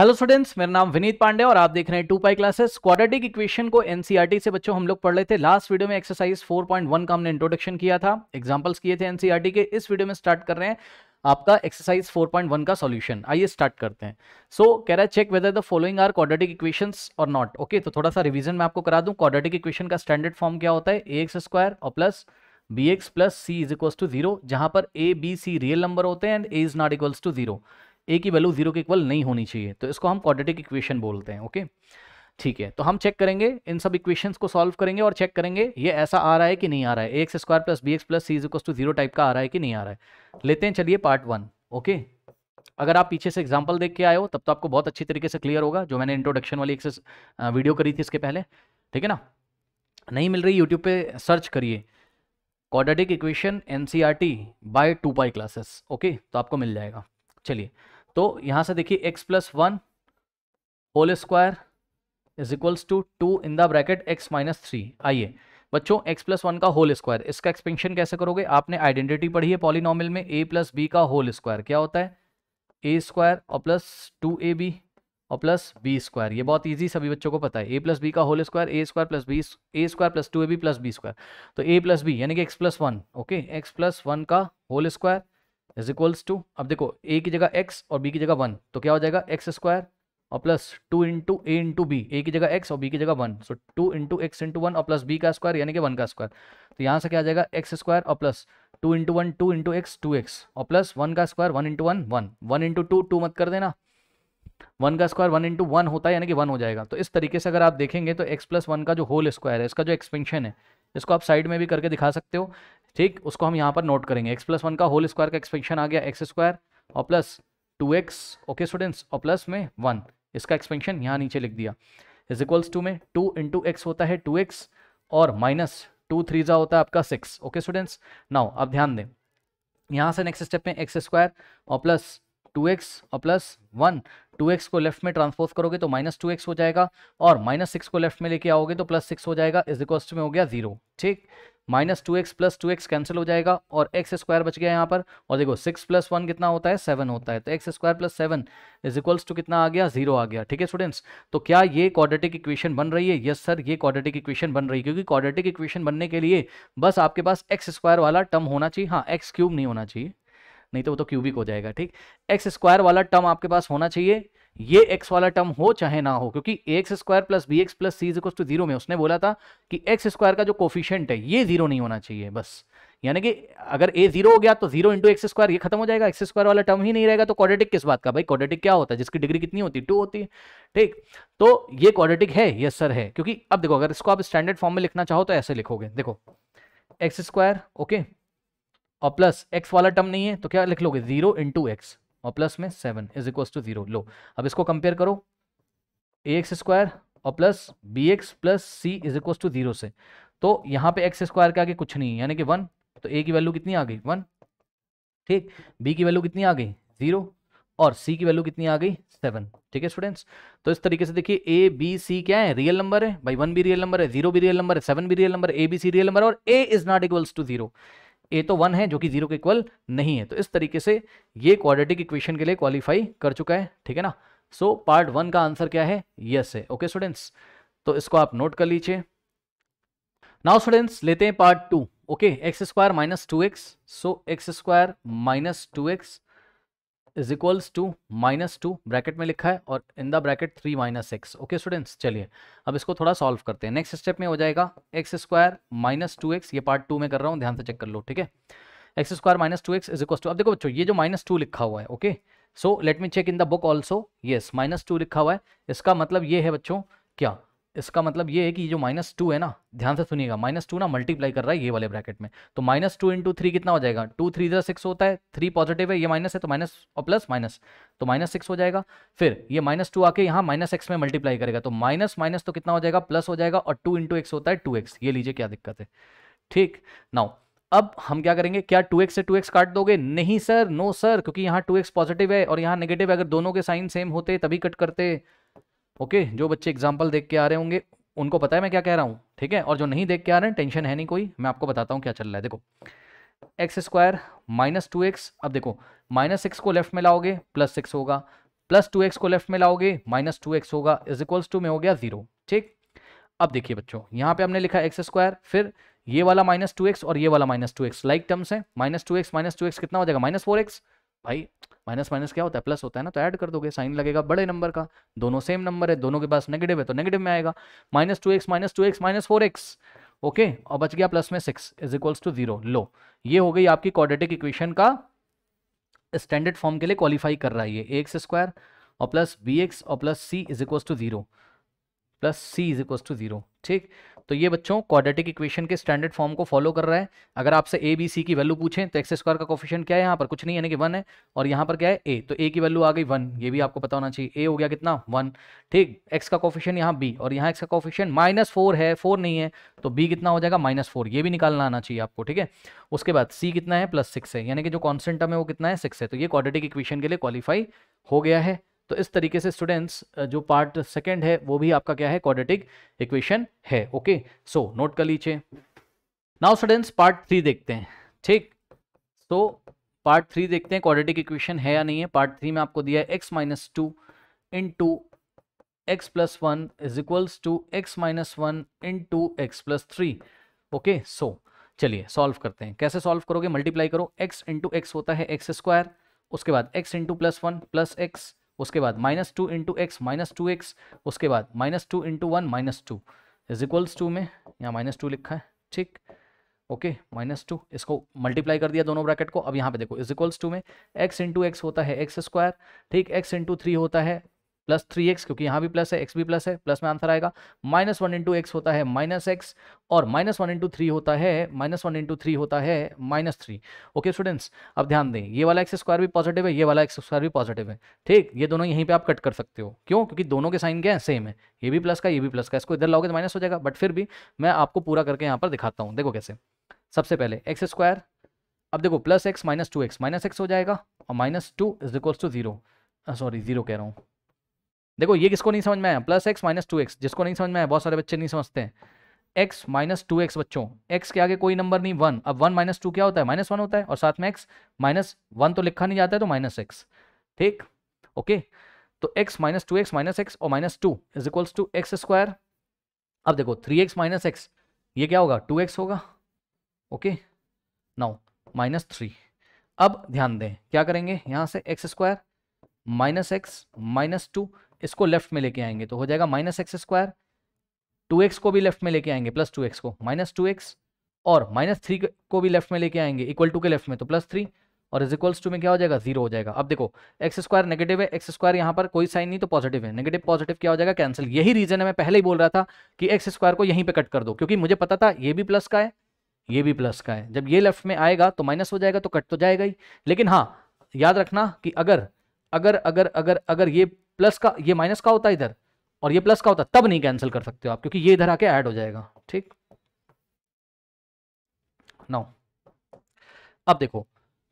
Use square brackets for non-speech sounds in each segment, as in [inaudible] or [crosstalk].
Hello students मेरा नाम विनीत पांडे और आप देख रहे हैं two pi classes. Quadratic equation को एनसीईआरटी e से बच्चों हम लोग पढ़ रहे थे। लास्ट वीडियो में एक्सरसाइज 4.1 का हमने इंट्रोडक्शन किया था। एग्जांपल्स किए थे एनसीईआरटी e के। इस वीडियो में स्टार्ट कर रहे हैं आपका एक्सरसाइज 4.1 का सॉल्यूशन आइए स्टार्ट करते हैं। सो so, कह रहा है check whether the following are quadratic equations और नॉट ओके तो थोड़ा सा रिवीजन मैं आपको करा दूँ। क्वाड्रेटिक इक्वेशन का स्टैंडर्ड फॉर्म क्या होता है? ए एक्स स्क्वायर और plus b x plus c is equals to zero जहाँ पर a b c real number होते हैं and a is not equals to zero a की वैल्यू ज़ीरो के इक्वल नहीं होनी चाहिए। तो इसको हम क्वाड्रेटिक इक्वेशन बोलते हैं ओके ठीक है तो हम चेक करेंगे, इन सब इक्वेशंस को सॉल्व करेंगे और चेक करेंगे, ये ऐसा आ रहा है कि नहीं आ रहा है? X square plus b x plus c is to zero type का आ रहा है कि नहीं आ रहा है? लेते हैं, चलिए पार्ट वन ओके अगर आप पीछे से एग्ज़ाम्पल देख के आए हो, तब तो आपको बहुत अच्छी तरीके से क्लियर होगा, जो मैंने इंट्रोडक्शन वाली एक वीडियो करी थी इसके पहले, ठीक है ना? नहीं मिल रही यूट्यूब पे सर्च करिए। Quadratic equation NCERT by two pi classes okay तो आपको मिल जाएगा। चलिए तो यहाँ से देखिए x plus one whole square is equals to two in the bracket x minus three आइए, बच्चों, x प्लस वन का होल स्क्वायर इसका एक्सपेंशन कैसे करोगे? आपने आइडेंटिटी पढ़ी है पॉलिनॉमियल में, a प्लस बी का होल स्क्वायर क्या होता है? ए स्क्वायर और प्लस टू ए बी और प्लस बी स्क्वायर ये बहुत इजी सभी बच्चों को पता है। ए प्लस बी का whole square a square plus b a square plus two a b plus b square तो ए प्लस बी यानी कि x plus one okay x plus one का whole square is equals to अब देखो ए की जगह x और बी की जगह वन तो क्या हो जाएगा? एक्स स्क्वायर और plus two into a into b a की जगह एक्स और बी की जगह one so two into x into one और प्लस बी का स्क्वायर यानी कि वन का स्क्वायर तो यहाँ से क्या आ जाएगा? एक्स स्क्वायर और plus two into one two into x two x और प्लस वन का square one into one one one into two two मत कर देना। वन का स्क्वायर वन इंटू वन होता है, यानी कि वन हो जाएगा। तो इस तरीके से अगर आप देखेंगे तो एक्स प्लस वन का जो होल स्क्वायर है, इसका जो एक्सपेंशन है इसको आप साइड में भी करके दिखा सकते हो। ठीक, उसको हम यहाँ पर नोट करेंगे। एक्स प्लस वन का होल स्क्वायर का एक्सपेंशन आ गया एक्स स्क्वायर और plus two x okay students और प्लस में वन इसका एक्सपेंशन यहाँ नीचे लिख दिया। इज़ इक्वल्स टू में टू इंटू एक्स होता है टू एक्स और माइनस टू थ्री जा होता है आपका सिक्स ओके स्टूडेंट्स नाउ अब ध्यान दें। यहाँ से नेक्स्ट स्टेप में एक्स स्क्वायर और प्लस टू एक्स और प्लस वन, टू एक्स को लेफ़्ट में ट्रांसपोज करोगे तो माइनस टू एक्स हो जाएगा और माइनस सिक्स को लेफ़्ट में लेके आओगे तो प्लस सिक्स हो जाएगा इज़ इक्वल्स में हो गया ज़ीरो। ठीक? Minus two x plus two x cancel हो जाएगा और एक्स स्क्वायर बच गया यहाँ पर और देखो सिक्स प्लस वन कितना होता है? सेवन होता है। तो x square plus seven is equals to कितना आ गया? ज़ीरो आ गया। ठीक है स्टूडेंट्स? तो क्या ये क्वाड्रेटिक इक्वेशन बन रही है? यस सर ये क्वाड्रेटिक इक्वेशन बन रही है। क्योंकि क्वाड्रेटिक इक्वेशन बनने के लिए बस आपके पास एक्स स्क्वायर वाला टर्म होना चाहिए। हाँ एक्स क्यूब नहीं होना चाहिए। नहीं तो वो तो क्यूबिक हो जाएगा, ठीक? एक्स स्क्वायर वाला टर्म आपके पास होना चाहिए। ये एक्स वाला टर्म हो चाहे ना हो, क्योंकि x square plus b x plus c is to zero में उसने बोला था कि एक्स स्क्वायर का जो कोफिशियंट है, ये ज़ीरो नहीं होना चाहिए, बस। यानी कि अगर ए ज़ीरो हो गया तो ज़ीरो इंटू एक्स स्क्वायर ये खत्म हो जाएगा। एक्स स्क्वायर वाला टर्म ही नहीं रहेगा तो क्वाड्रेटिक किस बात का? भाई क्वाड्रेटिक क्या होता है? जिसकी डिग्री कितनी होती? है टू होती है ठीक? तो ये क्वाड्रेटिक है? यस सर है। क्योंकि अब देखो, अगर इसको आप स्टैंडर्ड फॉर्म में लिखना चाहो तो ऐसे लिखोगे। देखो एक्स स्क्वायर ओके और प्लस एक्स वाला टर्म नहीं है तो क्या लिख लोगे? ज़ीरो इंटू एक्स और प्लस में seven is equal to zero लो, अब इसको कंपेयर करो। ए एक्स स्क्वायर और plus b x plus c is equal to zero से। तो यहाँ पे एक्स स्क्वायर के आगे कुछ नहीं यानी कि वन तो ए की वैल्यू कितनी आ गई? वन ठीक? बी की वैल्यू कितनी आ गई? ज़ीरो और सी की वैल्यू कितनी आ गई? सेवन ठीक है स्टूडेंट्स तो इस तरीके से देखिए ए बी सी क्या है? रियल नंबर है। भाई वन भी रियल नंबर है ज़ीरो भी रियल नंबर है सेवन भी real number a b c real number और a is not equals to zero a तो वन है, जो कि ज़ीरो के इक्वल नहीं है। तो इस तरीके से ये क्वाड्रेटिक इक्वेशन के लिए क्वालिफाई कर चुका है, ठीक है ना? सो पार्ट वन का आंसर क्या है? यस है। ओके स्टूडेंट्स तो इसको आप नोट कर लीजिए। नाउ स्टूडेंट्स लेते हैं part two okay x square minus two x so x square minus two x is equals to minus two bracket में लिखा है और in the bracket three minus x okay students चलिए, अब इसको थोड़ा सॉल्व करते हैं। नेक्स्ट स्टेप में हो जाएगा x square minus two x ये पार्ट टू में कर रहा हूँ, ध्यान से चेक कर लो, ठीक है? X square minus two x is equal to अब देखो बच्चों, ये जो माइनस टू लिखा हुआ है okay so let me check in the book also yes minus two लिखा हुआ है। इसका मतलब ये है बच्चों, क्या? इसका मतलब ये है कि जो माइनस टू है ना, ध्यान से सुनिएगा माइनस टू ना मल्टीप्लाई कर रहा है ये वाले ब्रैकेट में। तो माइनस टू इंटू थ्री कितना हो जाएगा? टू थ्री जरा सिक्स होता है थ्री पॉजिटिव है, ये माइनस है तो माइनस और प्लस माइनस तो माइनस सिक्स हो जाएगा। फिर ये माइनस टू आके यहाँ माइनस एक्स में मल्टीप्लाई करेगा तो माइनस माइनस तो कितना हो जाएगा? प्लस हो जाएगा और टू इंटू एक्स होता है टू एक्स ये लीजिए क्या दिक्कत है। ठीक नाउ अब हम क्या करेंगे? क्या टू एक्स से टू एक्स काट दोगे? नहीं सर नो सर क्योंकि यहाँ टू एक्स पॉजिटिव है और यहाँ नेगेटिव है। अगर दोनों के साइन सेम होते, तभी कट करते। ओके, जो बच्चे एग्ज़ाम्पल देख के आ रहे होंगे, उनको पता है मैं क्या कह रहा हूँ, ठीक है? और जो नहीं देख के आ रहे हैं टेंशन है नहीं कोई, मैं आपको बताता हूँ क्या चल रहा है, देखो। X square minus two x अब देखो माइनस सिक्स को लेफ़्ट में लाओगे प्लस सिक्स होगा प्लस टू एक्स को लेफ़्ट में लाओगे माइनस टू एक्स होगा इज़ इक्वल्स टू में हो गया ज़ीरो ठीक? अब देखिए बच्चों, यहाँ पे हमने लिखा एक्स स्क्वायर फिर ये वाला माइनस टू एक्स और ये वाला minus two x like terms है minus two x minus two x कितना हो जाएगा? माइनस फोर एक्स भाई माइनस माइनस क्या होता है? प्लस होता है ना तो ऐड कर दोगे, साइन लगेगा बड़े नंबर का। दोनों सेम नंबर है, दोनों के पास नेगेटिव है तो नेगेटिव में आएगा। Minus two x, minus two x, minus four x. Okay, और बच गया प्लस में six, is equals to zero. लो, ये हो गई आपकी क्वाड्रेटिक इक्वेशन का स्टैंडर्ड फॉर्म के लिए क्वालिफाई कर रहा है ये। एक्स स्क्वायर और प्लस बी एक्स और plus c is equals to zero plus c is equals to zero ठीक? तो ये बच्चों क्वाड्रेटिक इक्वेशन के स्टैंडर्ड फॉर्म को फॉलो कर रहा है। अगर आपसे ए बी सी की वैल्यू पूछें तो एक्स स्क्वायर का कोफिशियंट क्या है यहाँ पर? कुछ नहीं, यानी कि वन है, और यहाँ पर क्या है? ए तो ए की वैल्यू आ गई वन ये भी आपको पता होना चाहिए। ए हो गया कितना? वन ठीक एक्स का कोफिशियंट यहाँ बी और यहाँ एक्स का कोफिशियंट माइनस फोर है फोर नहीं है तो बी कितना हो जाएगा? माइनस फोर ये भी निकालना आना चाहिए आपको, ठीक है? उसके बाद सी कितना है? प्लस सिक्स है, यानी कि जो कॉन्स्टेंट टर्म है वो कितना है? सिक्स है तो ये क्वाड्रेटिक इक्वेशन के लिए क्वालिफाई हो गया है। तो इस तरीके से स्टूडेंट्स जो पार्ट सेकेंड है, वो भी आपका क्या है? क्वाड्रेटिक इक्वेशन है ओके सो नोट कर लीजिए। नाउ स्टूडेंट्स पार्ट थ्री देखते हैं, ठीक? तो पार्ट थ्री देखते हैं क्वाड्रेटिक इक्वेशन है या नहीं है? पार्ट थ्री में आपको दिया है x minus two in two x plus one is equals to x minus one in two x plus three okay so चलिए सॉल्व करते हैं। कैसे सॉल्व करोगे? मल्टीप्लाई करो। एक्स इंटू एक्स होता है एक्स स्क्वायर उसके बाद x into plus one plus x उसके बाद minus two into x minus two x उसके बाद minus two into one minus two is equals to में, यहाँ माइनस टू लिखा है, ठीक ओके माइनस टू इसको मल्टीप्लाई कर दिया दोनों ब्रैकेट को, अब यहाँ पे देखो इज़ इक्वल्स टू में एक्स इंटू एक्स होता है एक्स स्क्वायर ठीक एक्स इंटू थ्री होता है प्लस थ्री एक्स, क्योंकि यहाँ भी प्लस है, एक्स भी प्लस है, प्लस में आंसर आएगा। माइनस वन इंटू एक्स होता है माइनस एक्स, और माइनस वन इंटू थ्री होता है, माइनस वन इंटू थ्री होता है माइनस थ्री। ओके स्टूडेंट्स, अब ध्यान दें, ये वाला एक्स स्क्वायर भी पॉजिटिव है, ये वाला एक्स स्क्वायर भी पॉजिटिव है। ठीक, ये दोनों यहीं पर आप कट कर सकते हो। क्यों? क्योंकि दोनों के साइन क्या है? सेम है। ये भी प्लस का, ये भी प्लस का, इसको इधर लाओगे तो माइनस हो जाएगा, बट फिर भी मैं आपको पूरा करके यहाँ पर दिखाता हूँ, देखो कैसे। सबसे पहले एक्स स्क्वायर, अब देखो, plus x minus two x, minus x हो जाएगा, और minus two is equals to zero. Sorry, zero कह रहा हूँ। देखो, ये किसको नहीं समझ में आया? Plus x minus two x, जिसको नहीं समझ में आया, बहुत सारे बच्चे नहीं समझते हैं। एक्स माइनस टू एक्स बच्चों, एक्स के आगे कोई नंबर नहीं, वन। अब वन माइनस टू क्या होता है? माइनस वन होता है, और साथ में एक्स माइनस वन तो लिखा नहीं जाता है तो माइनस एक्स। ठीक? ओके? तो x minus two x minus x और minus two is equals to x square. अब देखो, थ्री एक्स माइनस एक्स, ये क्या होगा? टू एक्स होगा। ओके? Now, minus three. अब ध्यान दें, क्या करेंगे? यहाँ से x square, minus x, minus two इसको लेफ़्ट में लेके आएँगे तो हो जाएगा minus x square two x को भी लेफ़्ट में लेके आएँगे प्लस टू एक्स को माइनस टू एक्स और माइनस थ्री को भी लेफ़्ट में लेके आएँगे इक्वल टू के लेफ़्ट में तो प्लस थ्री और इज़ इक्वल्स टू में क्या हो जाएगा ज़ीरो हो जाएगा। अब देखो एक्स स्क्वायर नेगेटिव है एक्स स्क्वायर यहाँ पर कोई साइन नहीं तो पॉजिटिव है। नेगेटिव पॉजिटिव क्या हो जाएगा कैंसिल यही रीजन है, मैं पहले ही बोल रहा था कि एक्स स्क्वायर को यहीं पे कट कर दो, क्योंकि मुझे पता था ये भी प्लस का है, ये भी प्लस का है। जब ये लेफ़्ट में आएगा तो माइनस हो जाएगा तो कट तो जाएगा ही। लेकिन हाँ याद रखना कि अगर अगर अगर अगर अगर ये प्लस का, ये माइनस का होता है इधर, और ये प्लस का होता तब नहीं कैंसिल कर सकते हो आप, क्योंकि ये इधर आके ऐड हो जाएगा, ठीक? नाउ अब देखो,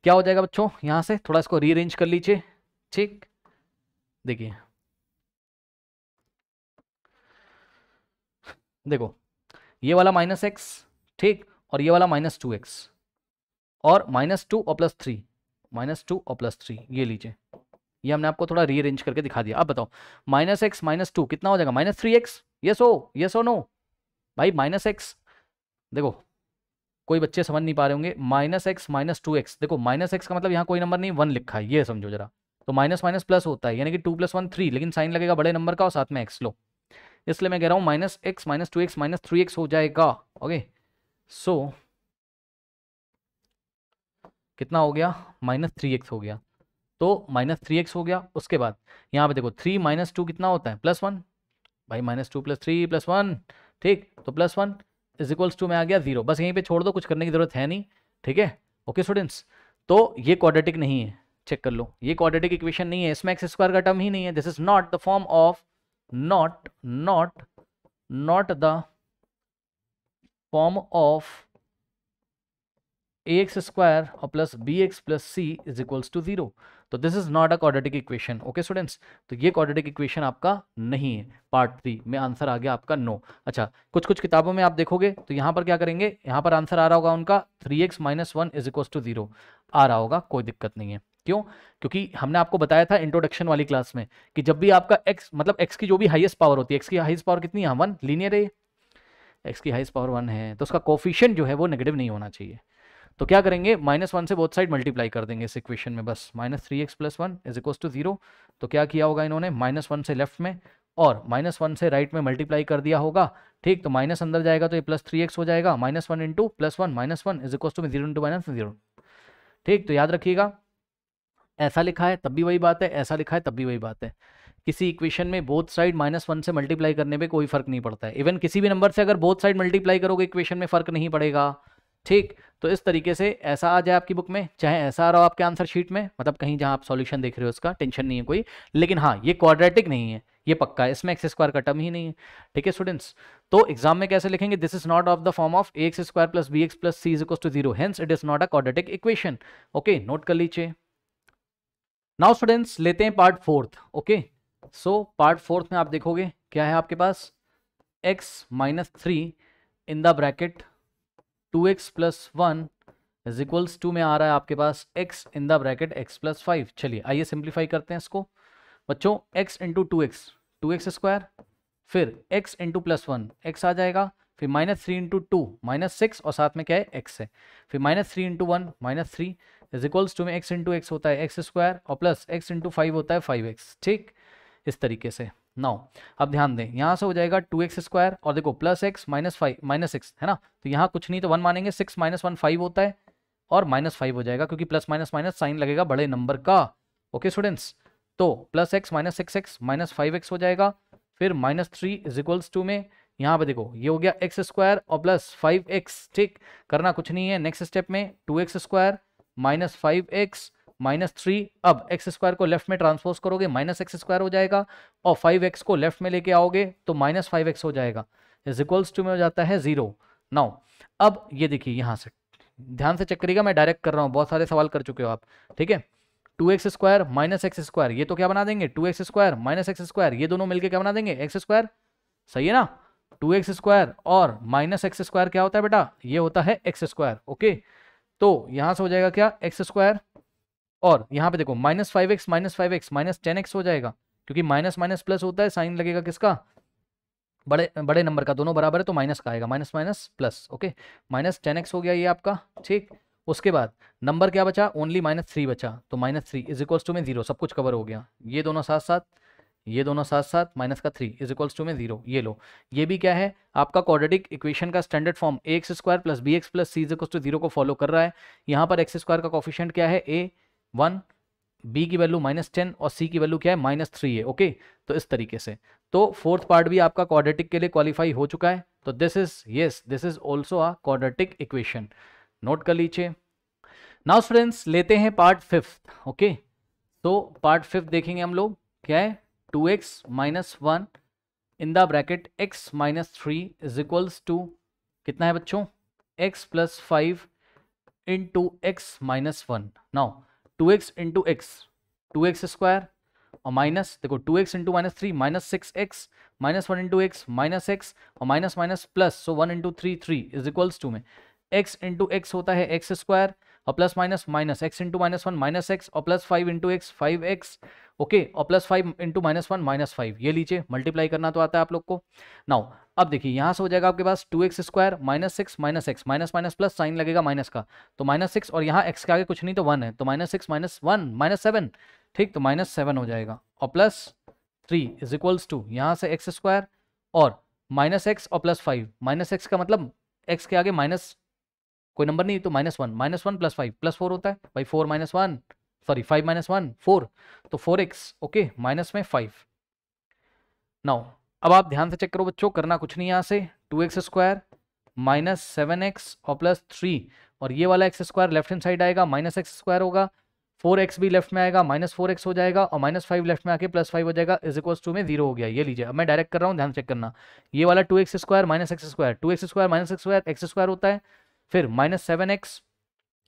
क्या हो जाएगा बच्चों, यहाँ से थोड़ा इसको रीअरेंज कर लीजिए, ठीक? देखिए, देखो, ये वाला माइनस एक्स ठीक? और ये वाला माइनस टू एक्स और माइनस टू और प्लस थ्री माइनस टू और प्लस थ्री ये लीजिए। ये हमने आपको थोड़ा रीअरेंज करके दिखा दिया। अब बताओ माइनस एक्स माइनस टू कितना हो जाएगा? माइनस थ्री एक्स यस हो यस हो नो भाई माइनस एक्स देखो, कोई बच्चे समझ नहीं पा रहे होंगे। Minus x minus two x देखो माइनस एक्स का मतलब यहाँ कोई नंबर नहीं वन लिखा है, ये समझो जरा। तो माइनस माइनस प्लस होता है, यानी कि टू प्लस वन थ्री लेकिन साइन लगेगा बड़े नंबर का और साथ में एक्स लो। इसलिए मैं कह रहा हूँ minus x minus two x minus three x हो जाएगा ओके सो कितना हो गया? माइनस थ्री एक्स हो गया। तो माइनस थ्री एक्स हो गया। उसके बाद यहाँ पे देखो थ्री माइनस टू कितना होता है? Plus one. भाई minus two plus three plus one, ठीक? तो plus one is equals to में आ गया ज़ीरो। बस यहीं पे छोड़ दो, कुछ करने की ज़रूरत है नहीं, ठीक है? ओके स्टूडेंट्स तो ये क्वाड्रेटिक नहीं है। चेक कर लो। ये क्वाड्रेटिक इक्वेशन नहीं है। इसमें एक्स स्क्वायर का टर्म ही नहीं है। This is not the form of not not not the form of a x square और plus b x plus c is equals to zero तो this is not a quadratic equation okay students तो ये quadratic equation आपका नहीं है. Part three में answer आ गया आपका नो अच्छा कुछ कुछ किताबों में आप देखोगे तो यहाँ पर क्या करेंगे? यहाँ पर आंसर आ रहा होगा उनका three x minus one is equals to zero आ रहा होगा, कोई दिक्कत नहीं है. क्यों? क्योंकि हमने आपको बताया था इंट्रोडक्शन वाली क्लास में कि जब भी आपका एक्स मतलब एक्स की जो भी हाईएस्ट पावर होती है एक्स की हाईएस्ट पावर कितनी है? वन लीनियर है एक्स की हाईएस्ट पावर वन है. तो उसका कोफिशियंट जो है वो नेगेटिव नहीं होना चाहिए. तो क्या करेंगे? माइनस वन से बोथ साइड मल्टीप्लाई कर देंगे इस इक्वेशन में बस। Minus three x plus one is equals to zero. तो क्या किया होगा इन्होंने? माइनस वन से लेफ़्ट में और माइनस वन से राइट में मल्टीप्लाई कर दिया होगा। ठीक तो माइनस अंदर जाएगा तो ये प्लस थ्री एक्स हो जाएगा। Minus one into plus one, minus one is equals to zero into minus zero. ठीक तो याद रखिएगा, ऐसा लिखा है तब भी वही बात है, ऐसा लिखा है तब भी वही बात है। किसी इक्वेशन में बोथ साइड माइनस वन से मल्टीप्लाई करने पे कोई फ़र्क नहीं पड़ता है। इवन किसी भी नंबर से अगर बोथ साइड मल्टीप्लाई करोगे इक्वेशन में फ़र्क नहीं पड़ेगा। ठीक तो इस तरीके से ऐसा आ जाए आपकी बुक में, चाहे ऐसा आ रहा हो आपके आंसर शीट में मतलब कहीं जहाँ आप सॉल्यूशन देख रहे हो उसका टेंशन नहीं है कोई, लेकिन हाँ ये क्वाड्रेटिक नहीं है, ये पक्का है, इसमें एक्स स्क्वायर का टर्म ही नहीं है, ठीक है स्टूडेंट्स तो एग्ज़ाम में कैसे लिखेंगे? This is not of the form of a x square plus b x plus c is to zero hence it is not a quadratic equation okay note कर लीजिए। नाउ स्टूडेंट्स लेते हैं part fourth okay so part fourth में आप देखोगे, क्या है आपके पास? X minus three in the bracket two x plus one is equals to में आ रहा है आपके पास x in the bracket x plus five. चलिए, आइए सिंप्लीफाई करते हैं इसको। बच्चों x into two x two x square, फिर x into plus one x आ जाएगा, फिर minus three into two minus six और साथ में क्या है, x है। फिर minus three into one minus three is equals to में x इंटू एक्स होता है एक्स स्क्वायर और प्लस एक्स इंटू फाइव होता है फाइव एक्स ठीक? इस तरीके से। नौ अब ध्यान दें, यहाँ से हो जाएगा टू एक्स स्क्वायर और देखो plus x minus five minus six है ना? तो यहाँ कुछ नहीं तो वन मानेंगे सिक्स माइनस वन फाइव होता है और माइनस फाइव हो जाएगा क्योंकि प्लस माइनस माइनस साइन लगेगा बड़े नंबर का। ओके स्टूडेंट्स तो plus x minus six x minus five x हो जाएगा, फिर minus three is equals to में, यहाँ पे देखो, ये हो गया एक्स स्क्वायर और प्लस फाइव एक्स ठीक? करना कुछ नहीं है नेक्स्ट स्टेप में two x square minus five x minus three, अब एक्स स्क्वायर को लेफ़्ट में ट्रांसपोज करोगे, माइनस एक्स स्क्वायर हो जाएगा और फाइव एक्स को लेफ़्ट में लेके आओगे तो माइनस फाइव एक्स हो जाएगा। इज़ इक्वल्स टू में हो जाता है ज़ीरो। नाउ, अब ये देखिए यहाँ से। ध्यान से चेक करिएगा, मैं डायरेक्ट कर रहा हूँ, बहुत सारे सवाल कर चुके हो आप, ठीक है? Two x square minus x square, ये तो क्या बना देंगे? Two x square minus x square, ये दोनों मिलकर क्या बना देंगे? X square. सही है ना? टू एक्स स्क्वायर और माइनस एक्स स्क्वायर क्या होता है बेटा? ये होता है एक्स स्क्वायर, ओके? तो यहाँ से हो जाएगा क्या? एक्स स्क्वायर और यहाँ पे देखो minus five x minus five x minus ten x हो जाएगा, क्योंकि माइनस माइनस प्लस होता है, साइन लगेगा किसका? बड़े बड़े नंबर का, दोनों बराबर है तो माइनस का आएगा minus minus plus okay minus ten x हो गया ये आपका, ठीक? उसके बाद नंबर क्या बचा? ओनली माइनस थ्री बचा तो minus three is equals to में ज़ीरो सब कुछ कवर हो गया। ये दोनों साथ साथ ये दोनों साथ साथ माइनस का थ्री इज़ इक्वल्स टू में ज़ीरो ये लो। ये भी क्या है? आपका क्वाड्रेटिक इक्वेशन का standard form a x square plus b x plus c is equals to zero को फॉलो कर रहा है। यहाँ पर एक्स स्क्वायर का कॉफिशियंट क्या है? ए वन बी की वैल्यू माइनस टेन और सी की वैल्यू क्या है? माइनस थ्री है ओके तो इस तरीके से। तो फोर्थ पार्ट भी आपका क्वाड्रेटिक के लिए क्वालिफाई हो चुका है। तो this is yes this is also a quadratic equation note कर लीजिए। नाउ फ्रेंड्स लेते हैं पार्ट फिफ्थ ओके तो पार्ट फिफ्थ देखेंगे हम लोग। क्या है? Two x minus one in the bracket x minus three is equals to कितना है बच्चों? X plus five in two x minus one now two x into x two x square और minus देखो, two x into minus three minus six x minus one into x minus x और minus minus plus so one into three three is equals to में। X into x होता है x square और plus minus minus x into minus one minus x और plus five into x five x okay और plus five into minus one minus five ये लीजिए multiply करना तो आता है आप लोग को। नाउ अब देखिए, यहाँ से हो जाएगा आपके पास two x square minus six minus x minus minus plus sign लगेगा माइनस का। तो माइनस सिक्स और यहाँ एक्स के आगे कुछ नहीं तो वन है। तो minus six minus one minus seven ठीक? तो माइनस सेवन हो जाएगा। और plus three is equals to यहाँ से एक्स स्क्वायर और माइनस एक्स और प्लस फाइव माइनस एक्स का मतलब एक्स के आगे माइनस कोई नंबर नहीं तो minus one minus one plus five plus four होता है। भाई four minus one sorry five minus one four तो फोर एक्स ओके माइनस में फाइव नाउ अब आप ध्यान से चेक करो बच्चों, करना कुछ नहीं यहाँ से। Two x square minus seven x और प्लस थ्री। और ये वाला x square left hand side आएगा, माइनस एक्स स्क्वायर होगा। फोर एक्स भी लेफ़्ट में आएगा, माइनस फोर एक्स हो जाएगा और माइनस फाइव लेफ़्ट में आके प्लस फाइव हो जाएगा, इज़ इक्वल्स टू में ज़ीरो हो गया। ये लीजिए, अब मैं डायरेक्ट कर रहा हूँ, ध्यान चेक करना। ये वाला two x square minus x square, two x square minus x square x square होता है। फिर minus seven x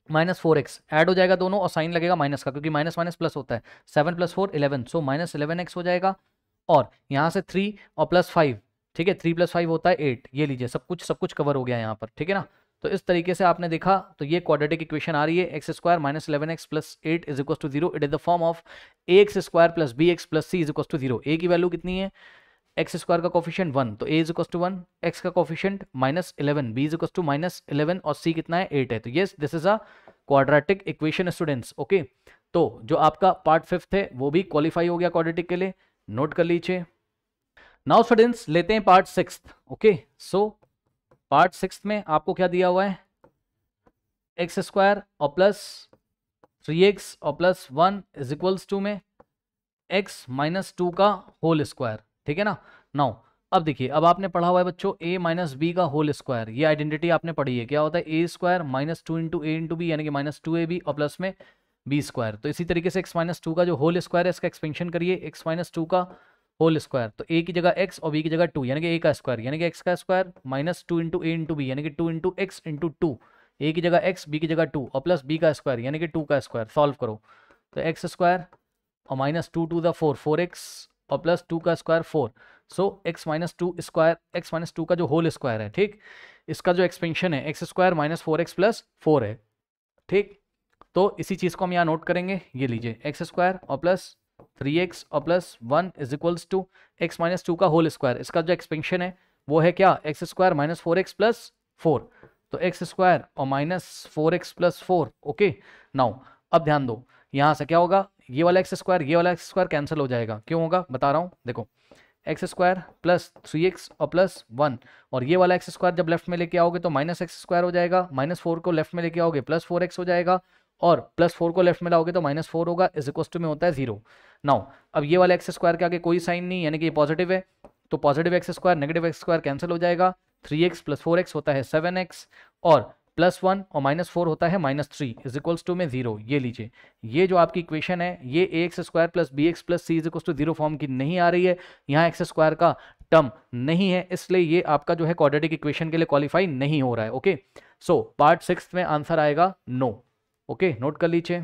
minus four x add हो जाएगा दोनों और साइन लगेगा माइनस का, क्योंकि माइनस माइनस प्लस होता है। Seven plus four eleven, so minus eleven x हो जाएगा। और, यहाँ से थ्री और प्लस फाइव ठीक है? थ्री प्लस फाइव होता है एट ये लीजिए, सब कुछ सब कुछ कवर हो गया यहाँ पर, ठीक है ना? तो इस तरीके से आपने देखा तो ये क्वाड्रेटिक इक्वेशन आ रही है x square minus eleven x plus eight is equal to zero it is the form of a x square plus b x plus c is equal to zero a की value कितनी है? X square का coefficient one तो a is equal to one x का coefficient minus eleven b is equal to minus eleven और c कितना है? Eight है तो yes this is a quadratic equation students okay तो जो आपका पार्ट फिफ्थ है, वो भी क्वालिफाई हो गया क्वाड्रेटिक के लिए नोट कर लीजिए। नाउ स्टूडेंट्स लेते हैं part six okay so part six में आपको क्या दिया हुआ है? एक्स स्क्वायर और प्लस थ्री एक्स और plus one is equals to में एक्स माइनस टू का होल स्क्वायर ठीक है ना? नाउ अब देखिए, अब आपने पढ़ा हुआ है बच्चों ए माइनस बी का होल स्क्वायर ये आइडेंटिटी आपने पढ़ी है, क्या होता है? A square minus two into a into b यानी कि माइनस टू ए बी और प्लस में बी स्क्वायर। तो इसी तरीके से एक्स माइनस टू का जो होल स्क्वायर है, इसका एक्सपेंशन करिए, एक्स माइनस टू का होल स्क्वायर। तो ए की जगह एक्स और बी की जगह टू, यानी कि ए का स्क्वायर, यानी कि एक्स का square minus two into a into b, यानी कि two into x into two. A की जगह एक्स, बी की जगह टू, और प्लस बी का स्क्वायर, यानी कि टू का स्क्वायर, सॉल्व करो। तो एक्स स्क्वायर और minus two two the four four x और प्लस टू का square four. So x minus two square, x minus two का जो होल स्क्वायर है, ठीक? इसका जो एक्सपेंशन है, x square minus four x plus four है, ठीक? तो इसी चीज़ को हम यहाँ नोट करेंगे, ये लीजिए एक्स स्क्वायर और प्लस थ्री एक्स और plus one is equals to x minus two का होल स्क्वायर इसका जो एक्सपेंशन है, वो है क्या? X square minus four x plus four तो एक्स स्क्वायर और minus four x plus four okay now अब ध्यान दो, यहाँ से क्या होगा? ये वाला एक्स स्क्वायर ये वाला एक्स स्क्वायर कैंसिल हो जाएगा। क्यों होगा? बता रहा हूँ, देखो x square plus three x और प्लस वन और ये वाला एक्स स्क्वायर जब लेफ़्ट में लेके आओगे तो माइनस एक्स स्क्वायर हो जाएगा माइनस फोर को लेफ़्ट में लेके आओगे प्लस फोर एक्स हो जाएगा। और प्लस फोर को लेफ़्ट में लाओगे तो माइनस फोर होगा इज़ इक्वस टू में होता है ज़ीरो नाउ अब ये वाला एक्स स्क्वायर के आगे कोई साइन नहीं, यानी कि ये पॉजिटिव है तो positive x square negative x square cancel हो जाएगा। Three x plus four x होता है सेवन एक्स और प्लस वन और माइनस फोर होता है minus three is equals to में ज़ीरो ये लीजिए। ये जो आपकी इक्वेशन है, ये a x square plus b x plus c is equals to zero form की नहीं आ रही है। यहाँ एक्स स्क्वायर का टर्म नहीं है, इसलिए ये आपका जो है क्वाड्रेटिक इक्वेशन के लिए क्वालिफाई नहीं हो रहा है ओके सो पार्ट सिक्स में आंसर आएगा नो ओके, नोट कर लीजिए।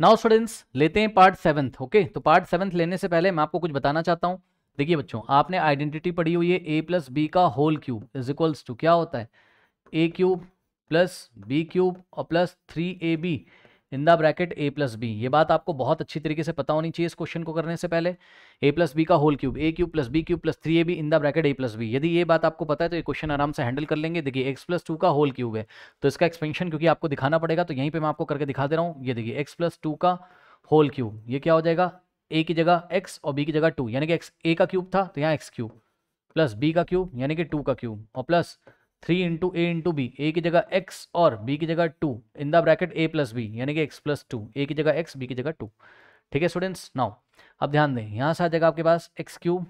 नाउ स्टूडेंट्स लेते हैं पार्ट सेवेंथ ओके? तो पार्ट सेवेंथ लेने से पहले मैं आपको कुछ बताना चाहता हूँ। देखिए बच्चों, आपने आइडेंटिटी पढ़ी हुई है ए प्लस बी का whole cube is equals to क्या होता है? A cube plus b cube और plus three a b in the bracket a plus b. ये बात आपको बहुत अच्छी तरीके से पता होनी चाहिए इस क्वेश्चन को करने से पहले। ए प्लस बी का whole cube, a cube plus b cube plus three a b in the bracket a plus b. यदि ये बात आपको पता है तो ये क्वेश्चन आराम से हैंडल कर लेंगे। देखिए एक्स प्लस टू का होल क्यूब है तो इसका एक्सपेंशन क्योंकि आपको दिखाना पड़ेगा तो यहीं पर मैं आपको करके दिखा दे रहा हूँ। ये देखिए एक्स प्लस टू का होल क्यूब, ये क्या हो जाएगा? ए की जगह एक्स और बी की जगह टू, यानी कि एक्स ए का क्यूब था तो यहाँ एक्स क्यूब, प्लस बी का क्यूब, यानी कि टू का क्यूब, और plus three into a into b, a की जगह एक्स और बी की जगह two in the bracket a plus b यानी कि एक्स प्लस टू ए की जगह एक्स बी की जगह टू ठीक है स्टूडेंट्स नाउ अब ध्यान दें, यहाँ से आ जाएगा आपके पास एक्स क्यूब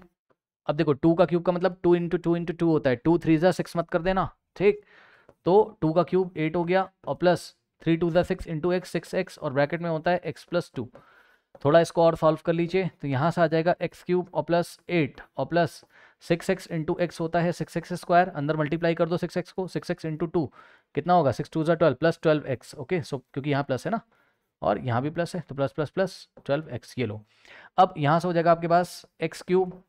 अब देखो टू का क्यूब का मतलब two into two into two होता है. टू थ्री ज़ा सिक्स मत कर देना, ठीक? तो टू का क्यूब एट हो गया, और प्लस थ्री टू ज़ा six into x six x और ब्रैकेट में होता है एक्स प्लस टू थोड़ा इसको और सॉल्व कर लीजिए तो यहाँ से आ जाएगा एक्स क्यूब और प्लस एट और plus six x into x होता है सिक्स एक्स स्क्वायर, अंदर मल्टीप्लाई कर दो सिक्स एक्स को, सिक्स एक्स इंटू टू कितना होगा? सिक्स टू ज़ा twelve plus twelve x okay so क्योंकि यहाँ प्लस है ना? और यहाँ भी प्लस है तो plus plus plus twelve x ये लो। अब यहाँ से हो जाएगा आपके पास एक्स क्यूब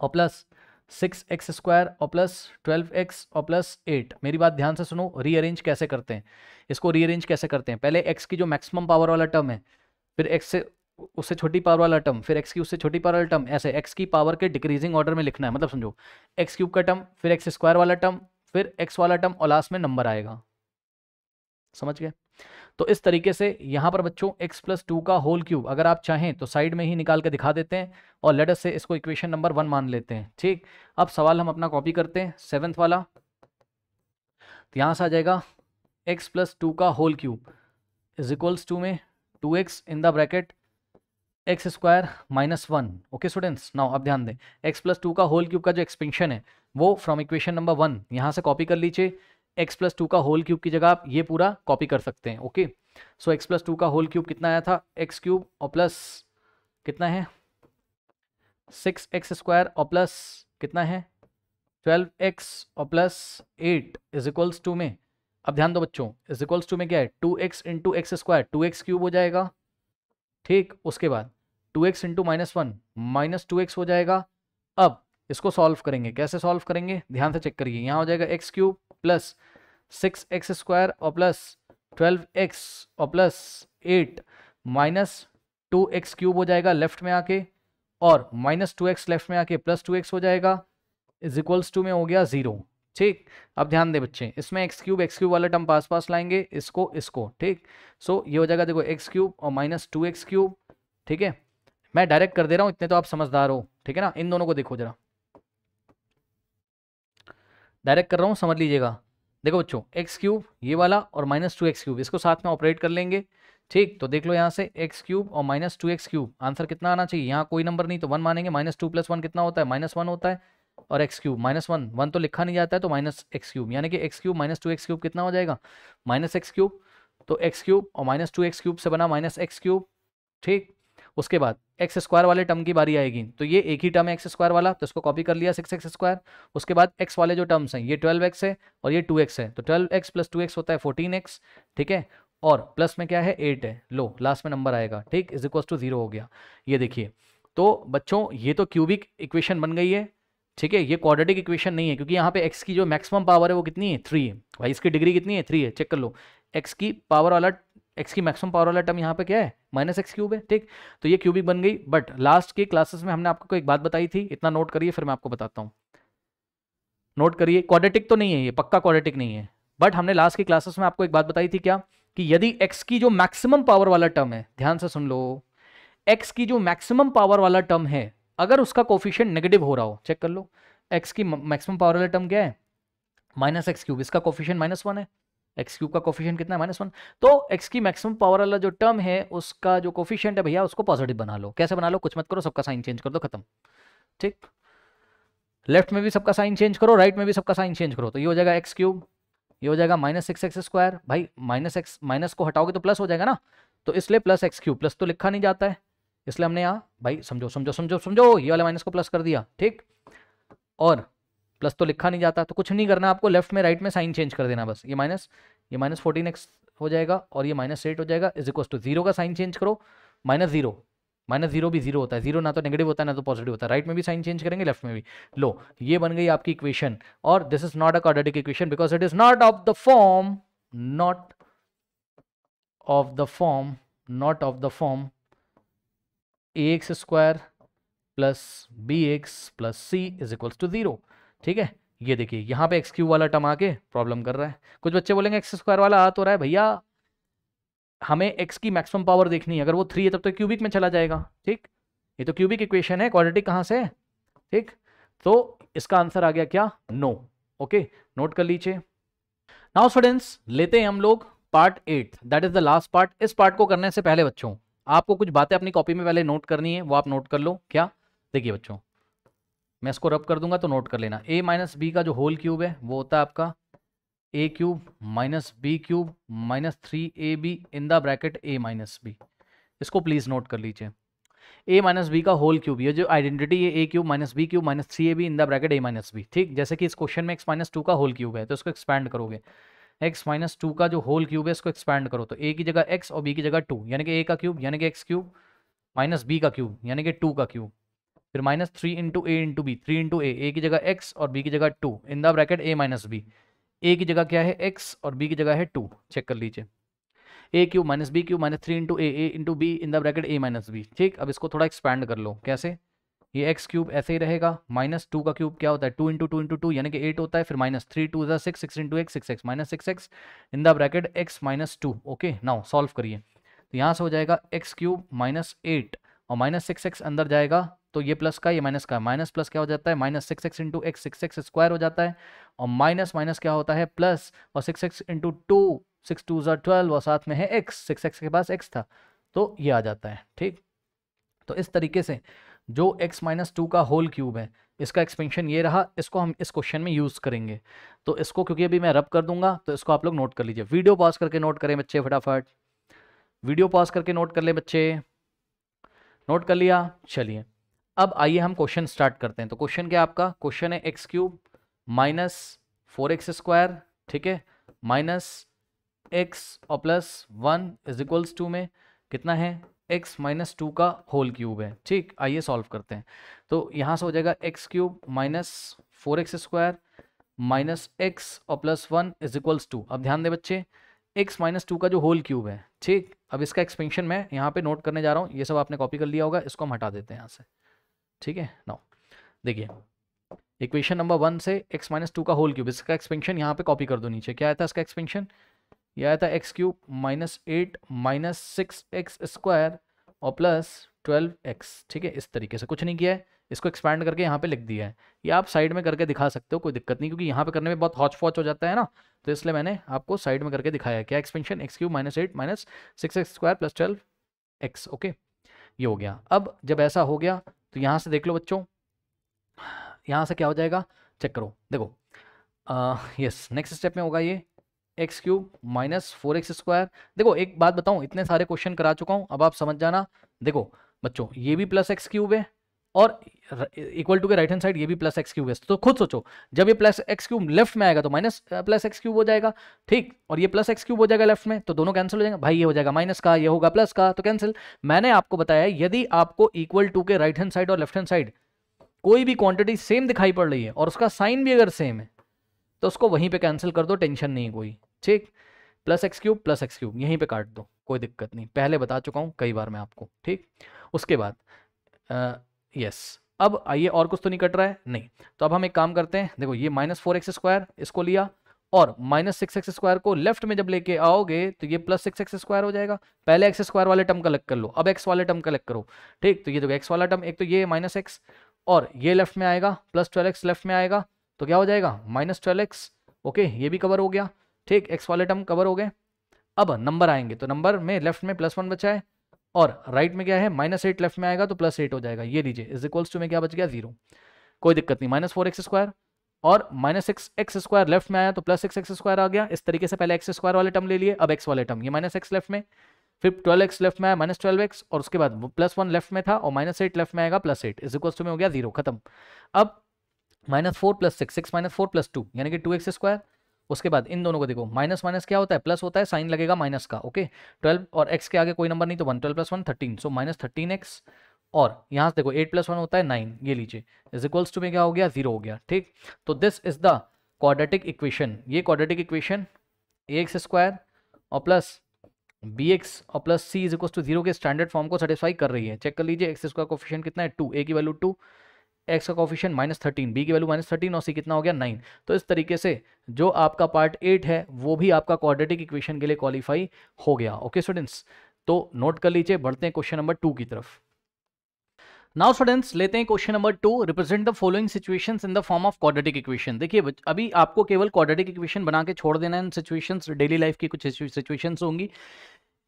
और प्लस सिक्स एक्स स्क्वायर और प्लस ट्वेल्व एक्स और प्लस एट मेरी बात ध्यान से सुनो रीअरेंज कैसे करते हैं? इसको रीअरेंज कैसे करते हैं? पहले एक्स की जो मैक्सिमम पावर वाला टर्म है, फिर एक्स से उससे छोटी पावर वाला टर्म फिर एक्स की उससे छोटी पावर वाला टर्म ऐसे एक्स की पावर के डिक्रीजिंग ऑर्डर में लिखना है मतलब समझो एक्स क्यूब का टर्म फिर एक्स स्क्वायर वाला टर्म फिर एक्स वाला टर्म और लास्ट में नंबर आएगा। समझ गए? तो इस तरीके से यहाँ पर बच्चों x प्लस टू का होल क्यूब अगर आप चाहें तो साइड में ही निकाल के दिखा देते हैं और लेटर से इसको इक्वेशन नंबर वन मान लेते हैं। ठीक? अब सवाल हम अपना कॉपी करते हैं सेवेंथ वाला। तो यहाँ से आ जाएगा, x प्लस टू का whole cube is equals to में two x in the bracket x square minus one. Okay students, now अब ध्यान दें। एक्स प्लस टू का होल क्यूब का जो एक्सपेंशन है, वो फ्रॉम इक्वेशन नंबर वन यहाँ से कॉपी कर लीजिए। एक्स प्लस टू का होल क्यूब की जगह आप ये पूरा कॉपी कर सकते हैं, okay? So x plus two का होल क्यूब कितना आया था? एक्स क्यूब और प्लस कितना है? सिक्स एक्स स्क्वायर और प्लस कितना है? ट्वेल्व एक्स और plus eight is equals to में। अब ध्यान दो बच्चों इज़ इक्वल्स टू में क्या है? Two x into x square, two x cube हो जाएगा। ठीक, उसके बाद। Two x into minus one minus two x हो जाएगा। अब इसको सॉल्व करेंगे। कैसे सॉल्व करेंगे? ध्यान से चेक करिए। यहाँ हो जाएगा x cube plus six x square और प्लस ट्वेल्व एक्स और plus eight minus two x cube हो जाएगा लेफ़्ट में आके और माइनस टू एक्स लेफ़्ट में आके प्लस टू एक्स हो जाएगा इज़ इक्वल्स टू में हो गया ज़ीरो ठीक? अब ध्यान दे बच्चे, इसमें एक्स क्यूब एक्स क्यूब वाला टर्म पास पास लाएँगे, इसको इसको। ठीक? सो ये हो जाएगा देखो एक्स क्यूब और माइनस टू एक्स क्यूब ठीक है? मैं डायरेक्ट कर दे रहा हूँ, इतने तो आप समझदार हो, ठीक है ना? इन दोनों को देखो जरा। डायरेक्ट कर रहा हूँ, समझ लीजिएगा। देखो बच्चों एक्स क्यूब ये वाला और माइनस टू एक्स क्यूब इसको साथ में ऑपरेट कर लेंगे, ठीक? तो देख लो यहाँ से एक्स क्यूब और minus two x cube answer कितना आना चाहिए? यहाँ कोई नंबर नहीं तो वन मानेंगे माइनस टू प्लस वन कितना होता है? माइनस वन होता है और x cube minus one one तो लिखा नहीं जाता है तो माइनस एक्स क्यूब यानी कि x cube minus two x cube कितना हो जाएगा? माइनस एक्स क्यूब तो एक्स क्यूब और माइनस टू एक्स क्यूब से बना माइनस एक्स क्यूब ठीक? उसके बाद एक्स स्क्वायर वाले टर्म की बारी आएगी। तो ये एक ही टर्म है एक्स स्क्वायर वाला तो इसको कॉपी कर लिया सिक्स एक्स स्क्वायर उसके बाद एक्स वाले जो टर्म्स हैं, ये ट्वेल्व एक्स है और ये टू एक्स है। तो twelve x plus two x होता है फोर्टीन एक्स ठीक है? और प्लस में क्या है? एट है। लो लास्ट में नंबर आएगा, ठीक? इज़ इक्वल टू ज़ीरो हो गया। ये देखिए तो बच्चों, ये तो क्यूबिक इक्वेशन बन गई है, ठीक है? ये क्वाड्रेटिक इक्वेशन नहीं है, क्योंकि यहाँ पे एक्स की जो मैक्सिमम पावर है वो कितनी है? थ्री है। भाई, इसकी डिग्री कितनी है? थ्री है। चेक कर लो। एक्स की पावर वाला एक्स की मैक्सिमम पावर वाला टर्म यहाँ पे क्या है? माइनस एक्स क्यूब है, ठीक? तो ये क्यूबिक बन गई, बट लास्ट के क्लासेस में हमने आपको एक बात बताई थी, इतना नोट करिए, फिर मैं आपको बताता हूँ। नोट करिए क्वाड्रेटिक तो नहीं है ये, पक्का क्वाड्रेटिक नहीं है। बट हमने लास्ट की क्लासेस में आपको एक बात बताई थी क्या? कि यदि एक्स की जो मैक्सिमम पावर वाला टर्म है, ध्यान से सुन लो एक्स की जो मैक्सिमम पावर वाला टर्म है, अगर उसका कोफिशियंट नेगेटिव हो रहा हो चेक कर लो एक्स की मैक्सिमम पावर वाला टर्म क्या है? माइनस एक्स क्यूब, इसका कोफिशियंट माइनस वन है। एक्स क्यूब का कोफिशियंट कितना माइनस वन तो एक्स की मैक्सिमम पावर वाला जो टर्म है, उसका जो कोफिशियंट है भैया, उसको पॉजिटिव बना लो। कैसे बना लो? कुछ मत करो, सबका साइन चेंज कर दो, खत्म। ठीक? लेफ़्ट में भी सबका साइन चेंज करो राइट में भी सबका साइन चेंज करो। तो ये हो जाएगा एक्स क्यूब ये हो जाएगा माइनस सिक्स एक्स स्क्वायर भाई माइनस एक्स माइनस को हटाओगे तो प्लस हो जाएगा ना? तो इसलिए प्लस एक्स क्यूब प्लस तो लिखा नहीं जाता है। इसलिए हमने यहाँ, भाई, समझो समझो समझो समझो, ये वाले माइनस को प्लस कर दिया। ठीक? और प्लस तो लिखा नहीं जाता तो कुछ नहीं करना, आपको लेफ़्ट में राइट में साइन चेंज कर देना बस। ये माइनस ये माइनस फोर्टीन एक्स हो जाएगा और ये माइनस एट हो जाएगा इज़ इक्वल टू ज़ीरो का साइन चेंज करो माइनस ज़ीरो माइनस ज़ीरो भी ज़ीरो होता है। ज़ीरो ना तो नेगेटिव होता है, ना तो पॉजिटिव होता है। राइट में भी साइन चेंज करेंगे लेफ़्ट में भी। लो, ये बन गई आपकी इक्वेशन और this is not a quadratic equation because it is not of the form not of the form not of the form a x square plus b x plus c is equals to zero ठीक है? ये देखिए, यहाँ पे x cube वाला term आके problem कर रहा है। कुछ बच्चे बोलेंगे एक्स स्क्वायर वाला आ तो रहा है भैया। हमें एक्स की मैक्सिमम पावर देखनी है। अगर वो थ्री है, तब तो क्यूबिक में चला जाएगा। ठीक? ये तो क्यूबिक इक्वेशन है क्वाड्रेटिक कहाँ से ठीक? तो इसका आंसर आ गया क्या? नो ओके नोट कर लीजिए। नाउ स्टूडेंट्स लेते हैं हम लोग part eight that is the last part इस पार्ट को करने से पहले बच्चों, आपको कुछ बातें अपनी कॉपी में पहले नोट करनी है, वो आप नोट कर लो। क्या? देखिए बच्चों मैं इसको रब कर दूँगा तो नोट कर लेना। ए माइनस बी का जो होल क्यूब है, वो होता है आपका a cube minus b cube minus three a b in the bracket a minus b इसको प्लीज़ नोट कर लीजिए। ए माइनस बी का होल क्यूब ये जो आइडेंटिटी है a cube minus b cube minus three a b in the bracket a minus b ठीक? जैसे कि इस क्वेश्चन में एक्स माइनस टू का होल क्यूब है तो इसको एक्सपैंड करोगे। एक्स माइनस टू का जो होल क्यूब है, इसको एक्सपैंड करो। तो ए की जगह एक्स और बी की जगह टू यानी कि ए का क्यूब यानी कि एक्स क्यूब माइनस बी का क्यूब यानी कि टू का क्यूब फिर minus three into a into b, three into a a की जगह एक्स और बी की जगह two, in the bracket a minus b. A की जगह क्या है? एक्स और बी की जगह है टू। चेक कर लीजिए। A cube minus b cube minus three into a a into b, in the bracket a minus b. ठीक? अब इसको थोड़ा एक्सपैंड कर लो। कैसे? ये एक्स क्यूब ऐसे ही रहेगा। माइनस टू का क्यूब क्या होता है? Two into two into two, यानी कि एट होता है। फिर minus three two six six into x, six x, minus six x, in the bracket x minus two. Okay? Now, solve करिए। तो यहाँ से हो जाएगा एक्स क्यूब माइनस एट और माइनस सिक्स एक्स अंदर जाएगा। तो ये प्लस का, ये माइनस का। माइनस प्लस क्या हो जाता है? Minus six x into x, six x square हो जाता है। और माइनस माइनस क्या होता है? प्लस और six x into two, six two ज़ा ट्वेल्व और साथ में है एक्स। सिक्स एक्स के पास एक्स था। तो ये आ जाता है, ठीक? तो इस तरीके से जो एक्स माइनस टू का होल क्यूब है, इसका एक्सपेंशन ये रहा, इसको हम इस क्वेश्चन में यूज़ करेंगे। तो इसको, क्योंकि अभी मैं रब कर दूँगा तो इसको आप लोग नोट कर लीजिए। वीडियो पॉज करके नोट करें बच्चे फटाफट। वीडियो पॉज करके नोट कर ले बच्चे। नोट कर लिया? चलिए। अब आइए हम क्वेश्चन स्टार्ट करते हैं। तो क्वेश्चन क्या आपका? क्वेश्चन है x cube minus four x square ठीक है? माइनस एक्स और plus one is equals to में कितना है? एक्स माइनस टू का होल क्यूब है। ठीक, आइए सॉल्व करते हैं। तो यहाँ से हो जाएगा x cube minus four x square minus x और plus one is equals to अब ध्यान दे बच्चे एक्स माइनस टू का जो होल क्यूब है, ठीक? अब इसका एक्सपेंशन मैं यहाँ पे नोट करने जा रहा हूँ। ये सब आपने कॉपी कर लिया होगा, इसको हम हटा देते हैं यहाँ से। ठीक है? नाउ देखिए इक्वेशन नंबर वन से एक्स माइनस टू का होल क्यूब इसका एक्सपेंशन यहाँ पे कॉपी कर दो नीचे। क्या आया था इसका एक्सपेंशन ये आया था x cube minus eight minus six x square और प्लस ट्वेल्व एक्स ठीक है? इस तरीके से कुछ नहीं किया है। इसको एक्सपैंड करके यहाँ पे लिख दिया है। ये आप साइड में करके दिखा सकते हो, कोई दिक्कत नहीं, क्योंकि यहाँ पे करने में बहुत हॉच फॉच हो जाता है ना। तो इसलिए मैंने आपको साइड में करके दिखाया क्या expansion x cube minus eight minus six x square plus twelve x okay ये हो गया। अब जब ऐसा हो गया तो यहाँ से देख लो बच्चों। यहाँ से क्या हो जाएगा? चेक करो। देखो यस नेक्स्ट स्टेप में होगा ये। X cube minus four x square देखो, एक बात बताऊँ, इतने सारे क्वेश्चन करा चुका हूँ, अब आप समझ जाना। देखो, बच्चों, ये भी प्लस एक्स क्यूब है। और इक्वल टू के राइट हैंड साइड ये भी प्लस एक्स क्यूब है। तो खुद सोचो, जब ये प्लस एक्स क्यूब लेफ़्ट में आएगा तो माइनस प्लस एक्स क्यूब हो जाएगा। ठीक, और ये प्लस एक्स क्यूब हो जाएगा लेफ़्ट में तो दोनों कैंसिल हो जाएँगे। भाई, ये हो जाएगा माइनस का, ये होगा प्लस का तो कैंसिल मैंने आपको बताया, यदि आपको इक्वल टू के राइट हैंड साइड और लेफ़्ट हैंड साइड कोई भी क्वांटिटी सेम दिखाई पड़ रही है, और उसका साइन भी अगर सेम है तो उसको वहीं पर कैंसिल कर दो टेंशन नहीं कोई। ठीक plus x cube plus x cube यहीं पे काट दो, कोई दिक्कत नहीं। पहले बता चुका हूँ, कई बार मैं आपको। ठीक, उसके बाद यस अब आइए और कुछ तो नहीं कट रहा है? नहीं। तो अब हम एक काम करते हैं। देखो, ये माइनस फोर एक्स स्क्वायर इसको लिया और माइनस सिक्स एक्स स्क्वायर को लेफ़्ट में जब लेके आओगे तो ये प्लस सिक्स एक्स स्क्वायर हो जाएगा। पहले एक्स स्क्वायर वाले टर्म कलेक्ट कर लो। अब एक्स वाले टर्म कलेक्ट करो। ठीक? तो ये देखो एक्स वाला टर्म एक तो ये माइनस एक्स और ये लेफ़्ट में आएगा प्लस ट्वेल्व एक्स लेफ़्ट में आएगा। तो क्या हो जाएगा? माइनस ट्वेल्व एक्स ओके, ये भी कवर हो गया। ठीक? एक्स वाले टर्म कवर हो गए। अब नंबर आएँगे। तो नंबर में लेफ़्ट में प्लस वन बचा है। और राइट में क्या है? माइनस एट लेफ़्ट में आएगा तो प्लस एट हो जाएगा। ये लीजिए इज़ इक्वल्स टू में क्या बच गया? ज़ीरो कोई दिक्कत नहीं। माइनस फोर एक्स स्क्वायर और minus six x square left में आया तो प्लस सिक्स एक्स स्क्वायर आ गया। इस तरीके से पहले एक्स स्क्वायर वाले टर्म ले लिए, अब एक्स वाले टर्म ये माइनस एक्स लेफ़्ट में, फिर ट्वेल्व एक्स लेफ़्ट में आया माइनस ट्वेल्व एक्स और उसके बाद प्लस वन लेफ़्ट में था और माइनस एट लेफ़्ट में आएगा plus eight is equals to में हो गया ज़ीरो खत्म। अब minus four plus six six minus four plus two यानी कि टू एक्स स्क्वायर उसके बाद इन दोनों को देखो, माइनस माइनस क्या होता है? प्लस होता है, साइन लगेगा माइनस का, ओके? ट्वेल्व और एक्स के आगे कोई नंबर नहीं तो one, twelve plus one, thirteen, so minus thirteen x और यहाँ से देखो, एट प्लस वन होता है नाइन, ये लीजिए इज़ इक्वल्स टू में क्या हो गया? ज़ीरो हो गया, ठीक? तो this is the quadratic equation ये quadratic equation a x square और प्लस बी एक्स और plus c is equal to zero के स्टैंडर्ड फॉर्म को सेटिस्फाई कर रही है। चेक कर लीजिए एक्स स्क्वायर कोफिशियंट कितना है? टू ए की वैल्यू टू एक्स का कॉफिशियन माइनस थर्टीन, बी की वैल्यू माइनस थर्टीन, और सी कितना हो गया नाइन। तो इस तरीके से जो आपका पार्ट एट है, वो भी आपका क्वाड्रेटिक इक्वेशन के लिए क्वालिफाई हो गया। ओके स्टूडेंट्स तो नोट कर लीजिए, बढ़ते हैं क्वेश्चन नंबर टू की तरफ़। नाउ स्टूडेंट्स लेते हैं question number two represent the following situations in the form of quadratic equation देखिए अभी आपको केवल क्वाड्रेटिक इक्वेशन बना के छोड़ देना है सिचुएशंस डेली लाइफ की कुछ सिचुएशंस होंगी।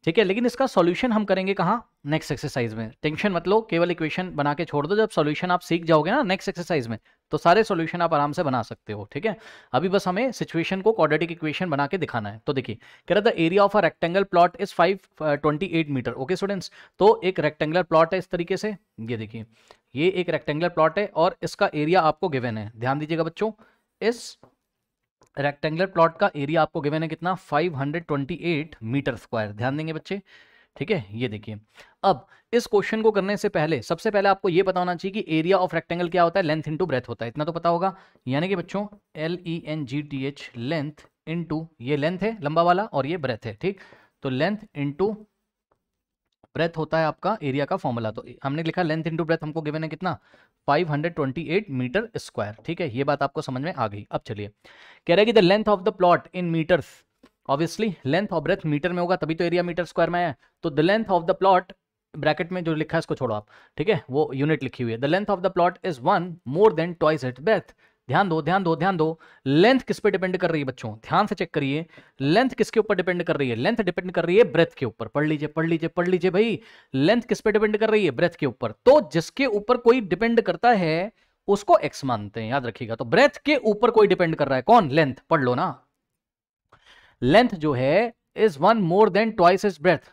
ठीक है, लेकिन इसका सॉल्यूशन हम करेंगे कहाँ? नेक्स्ट एक्सरसाइज में। टेंशन मत लो, केवल इक्वेशन बना के छोड़ दो। जब सॉल्यूशन आप सीख जाओगे ना नेक्स्ट एक्सरसाइज में तो सारे सॉल्यूशन आप आराम से बना सकते हो, ठीक है? अभी बस हमें सिचुएशन को क्वाड्रेटिक इक्वेशन बना के दिखाना है। तो देखिए, कह रहा था area of a rectangle plot is five twenty eight meter okay students तो एक रेक्टेंगुलर प्लॉट है इस तरीके से। ये देखिए, ये एक रेक्टेंगुलर प्लॉट है और इसका एरिया आपको गिवन है। ध्यान दीजिएगा बच्चों, इस रेक्टेंगुलर प्लॉट का एरिया आपको गिवन है कितना? 528 मीटर स्क्वायर ध्यान देंगे बच्चे। ठीक है? ये देखिए। अब, इस क्वेश्चन को करने से पहले, सबसे पहले आपको ये पता होना चाहिए कि एरिया ऑफ़ रेक्टेंगल क्या होता है? लेंथ इनटू ब्रेथ होता है। इतना तो पता होगा। यानी कि बच्चों L E N G T H length into ये लेंथ है, लंबा वाला, और ये ब्रेथ है। ठीक? तो लेंथ इनटू ब्रेथ होता है आपका एरिया का फॉर्मूला तो हमने लिखा लेंथ इनटू ब्रेथ हमको गिवन है कितना? 528 मीटर स्क्वायर ठीक है? ये बात आपको समझ में आ गई। अब चलिए। कह रहा कि the length of the plot in meters obviously length of breadth meter में होगा, तभी तो एरिया मीटर स्क्वायर में है तो the length of the plot bracket में जो लिखा है, इसको छोड़ो आप। ठीक है? वो यूनिट लिखी हुई है। The length of the plot is one more than twice it breadth ध्यान दो ध्यान दो ध्यान दो। लेंथ किस पे डिपेंड कर रही है बच्चों? ध्यान से चेक करिए। लेंथ किसके ऊपर डिपेंड कर रही है? लेंथ डिपेंड कर रही है ब्रेथ के ऊपर। पढ़ लीजिए पढ़ लीजिए पढ़ लीजिए भाई। लेंथ किस पे डिपेंड कर रही है? ब्रेथ के ऊपर। तो जिसके ऊपर कोई डिपेंड करता है, उसको एक्स मानते हैं। याद रखिएगा तो ब्रेथ के ऊपर कोई डिपेंड कर रहा है। कौन? लेंथ पढ़ लो ना। लेंथ जो है is one more than twice is breadth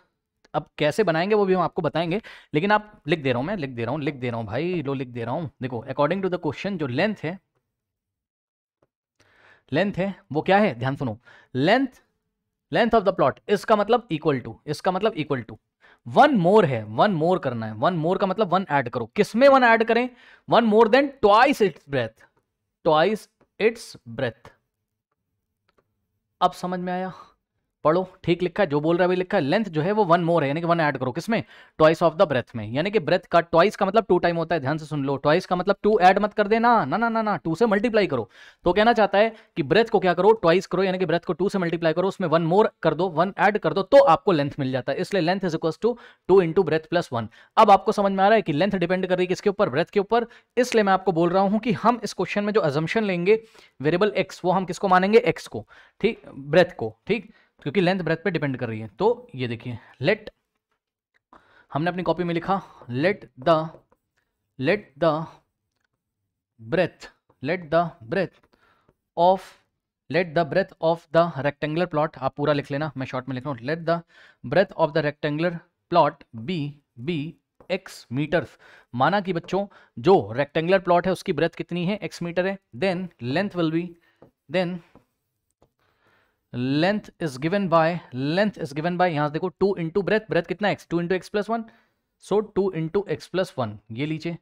अब कैसे बनाएँगे वो भी हम आपको बताएँगे। लेकिन आप लिख दे रहा हूँ मैं, लिख दे रहा हूँ, लिख दे रहा हूँ भाई, लो लिख दे रहा हूँ। देखो अकॉर्डिंग टू द क्वेश्चन जो लेंथ है लेंथ है, वो क्या है? ध्यान सुनो। Length length of the plot इसका मतलब इक्वल टू इसका मतलब इक्वल टू वन मोर है वन मोर करना है। वन मोर का मतलब वन ऐड करो। किसमें वन ऐड करें? One more than twice its breadth twice its breadth अब समझ में आया? पढ़ो, ठीक लिखा है, जो बोल रहा है वही लिखा है। लेंथ जो है वो वन मोर है, यानी कि वन ऐड करो। किसमें? ट्वाइस ऑफ़ द ब्रेथ में। यानी कि ब्रेथ का ट्वाइस का मतलब टू टाइम होता है, ध्यान से सुन लो। ट्वाइस का मतलब टू ऐड मत कर देना। ना ना ना ना टू से मल्टीप्लाई करो। तो कहना चाहता है कि ब्रेथ को क्या करो? ट्वाइस करो, यानी कि ब्रेथ को टू से मल्टीप्लाई करो, उसमें वन मोर कर दो वन ऐड कर दो तो आपको लेंथ मिल जाता है। इसलिए length is equal to two into breadth plus one अब आपको समझ में आ रहा है कि लेंथ डिपेंड कर रही है किसके ऊपर? ब्रेथ के ऊपर। इसलिए मैं आपको बोल रहा हूँ कि हम इस क्वेश्चन में जो अजम्पन लेंगे वेरिएबल एक्स वो हम किसको मानेंगे? एक्स को। ठीक? ब्रेथ को। ठीक? क्योंकि लेंथ ब्रेथ पे डिपेंड कर रही है। तो ये देखिए लेट हमने अपनी कॉपी में लिखा let the let the breadth let the breadth of let the breadth of the rectangular plot आप पूरा लिख लेना, मैं शॉर्ट में लिख रहा हूँ। Let the breadth of the rectangular plot be be x meters माना कि बच्चों, जो रेक्टेंगुलर प्लॉट है, उसकी ब्रेथ कितनी है एक्स मीटर है। Then length will be then length is given by length is given by यहाँ देखो टू इंटू ब्रेथ ब्रेथ कितना x two into x plus one so two into x plus one ये लीजिए।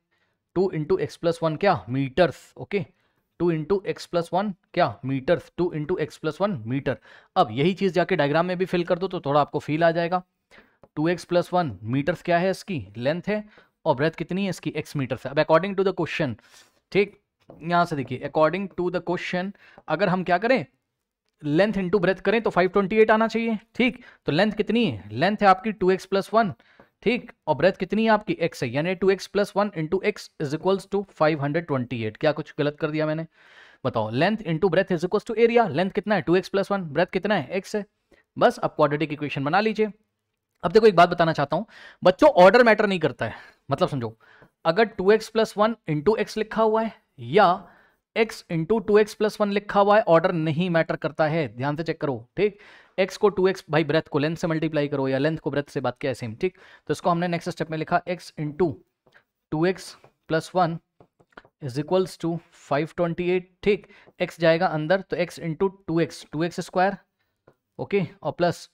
Two into x plus one क्या? Meters okay two into x plus one क्या? Meters two into x plus one meter अब यही चीज़ जाके diagram में भी fill कर दो तो थोड़ा आपको फील आ जाएगा। Two x plus one meters क्या है इसकी? लेंथ है और ब्रेथ कितनी है इसकी? एक्स मीटर है। अब अकॉर्डिंग टू द क्वेश्चन ठीक? यहाँ से देखिए अकॉर्डिंग टू द क्वेश्चन अगर हम क्या करें? लेंथ इंटू ब्रेथ करें तो 528 आना चाहिए। ठीक? तो लेंथ कितनी? है लेंथ है आपकी 2x एक्स प्लस वन ठीक? और ब्रेथ कितनी है आपकी? x है। यानी 2x x plus one into x is equals to five क्या कुछ गलत कर दिया मैंने? बताओ। Length into breadth is equals to area length कितना है? Two x plus one breadth कितना है? एक्स है। बस अब क्वाड्रेटिक इक्वेशन बना लीजिए। अब देखो एक बात बताना चाहता हूँ। बच्चों ऑर्डर मैटर नहीं करता है। मतलब समझो, अगर two x plus one into x लिखा हुआ है या x into two x plus one लिखा हुआ है ऑर्डर नहीं मैटर करता है। ध्यान से चेक करो, ठीक? एक्स को टू एक्स भाई ब्रेथ को लेंथ से मल्टीप्लाई करो या लेंथ को ब्रेथ से बात किया सेम ठीक? तो इसको हमने नेक्स्ट स्टेप में लिखा x into two x plus one is equals to five twenty eight ठीक? एक्स जाएगा अंदर तो x into two x two x square okay और प्लस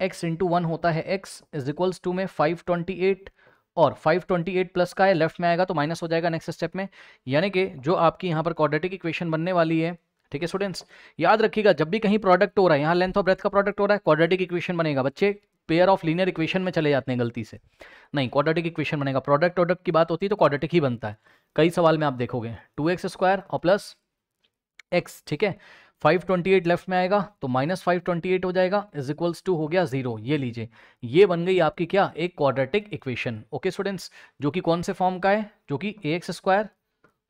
एक्स इंटू वन होता है एक्स इज़ इक्वल्स टू में फाइव ट्वेंटी एट और 528 plus का है लेफ़्ट में आएगा तो माइनस हो जाएगा नेक्स्ट स्टेप में। यानी कि जो आपकी यहाँ पर क्वाड्रेटिक इक्वेशन बनने वाली है, ठीक है स्टूडेंट्स याद रखिएगा, जब भी कहीं प्रोडक्ट हो रहा है, यहाँ लेंथ ऑफ़ ब्रेथ का प्रोडक्ट हो रहा है क्वाड्रेटिक इक्वेशन बनेगा। बच्चे पेयर ऑफ़ लीनियर इक्वेशन में चले जाते हैं गलती से। नहीं क्वाड्रेटिक इक्वेशन बनेगा। प्रोडक्ट प्रोडक्ट की बात होती है तो क्वाड्रेटिक ही बनता है। कई सवाल में आप देखोगे। टू एक्स स्क्वायर और प्लस एक्स ठीक है? 528 लेफ़्ट में आएगा तो माइनस फाइव हो जाएगा, इज़ इक्वल्स टू हो गया ज़ीरो। ये लीजिए, ये बन गई आपकी क्या? एक क्वाड्रेटिक इक्वेशन ओके स्टूडेंट्स जो कि कौन से फॉर्म का है? जो कि ए एक्स स्क्वायर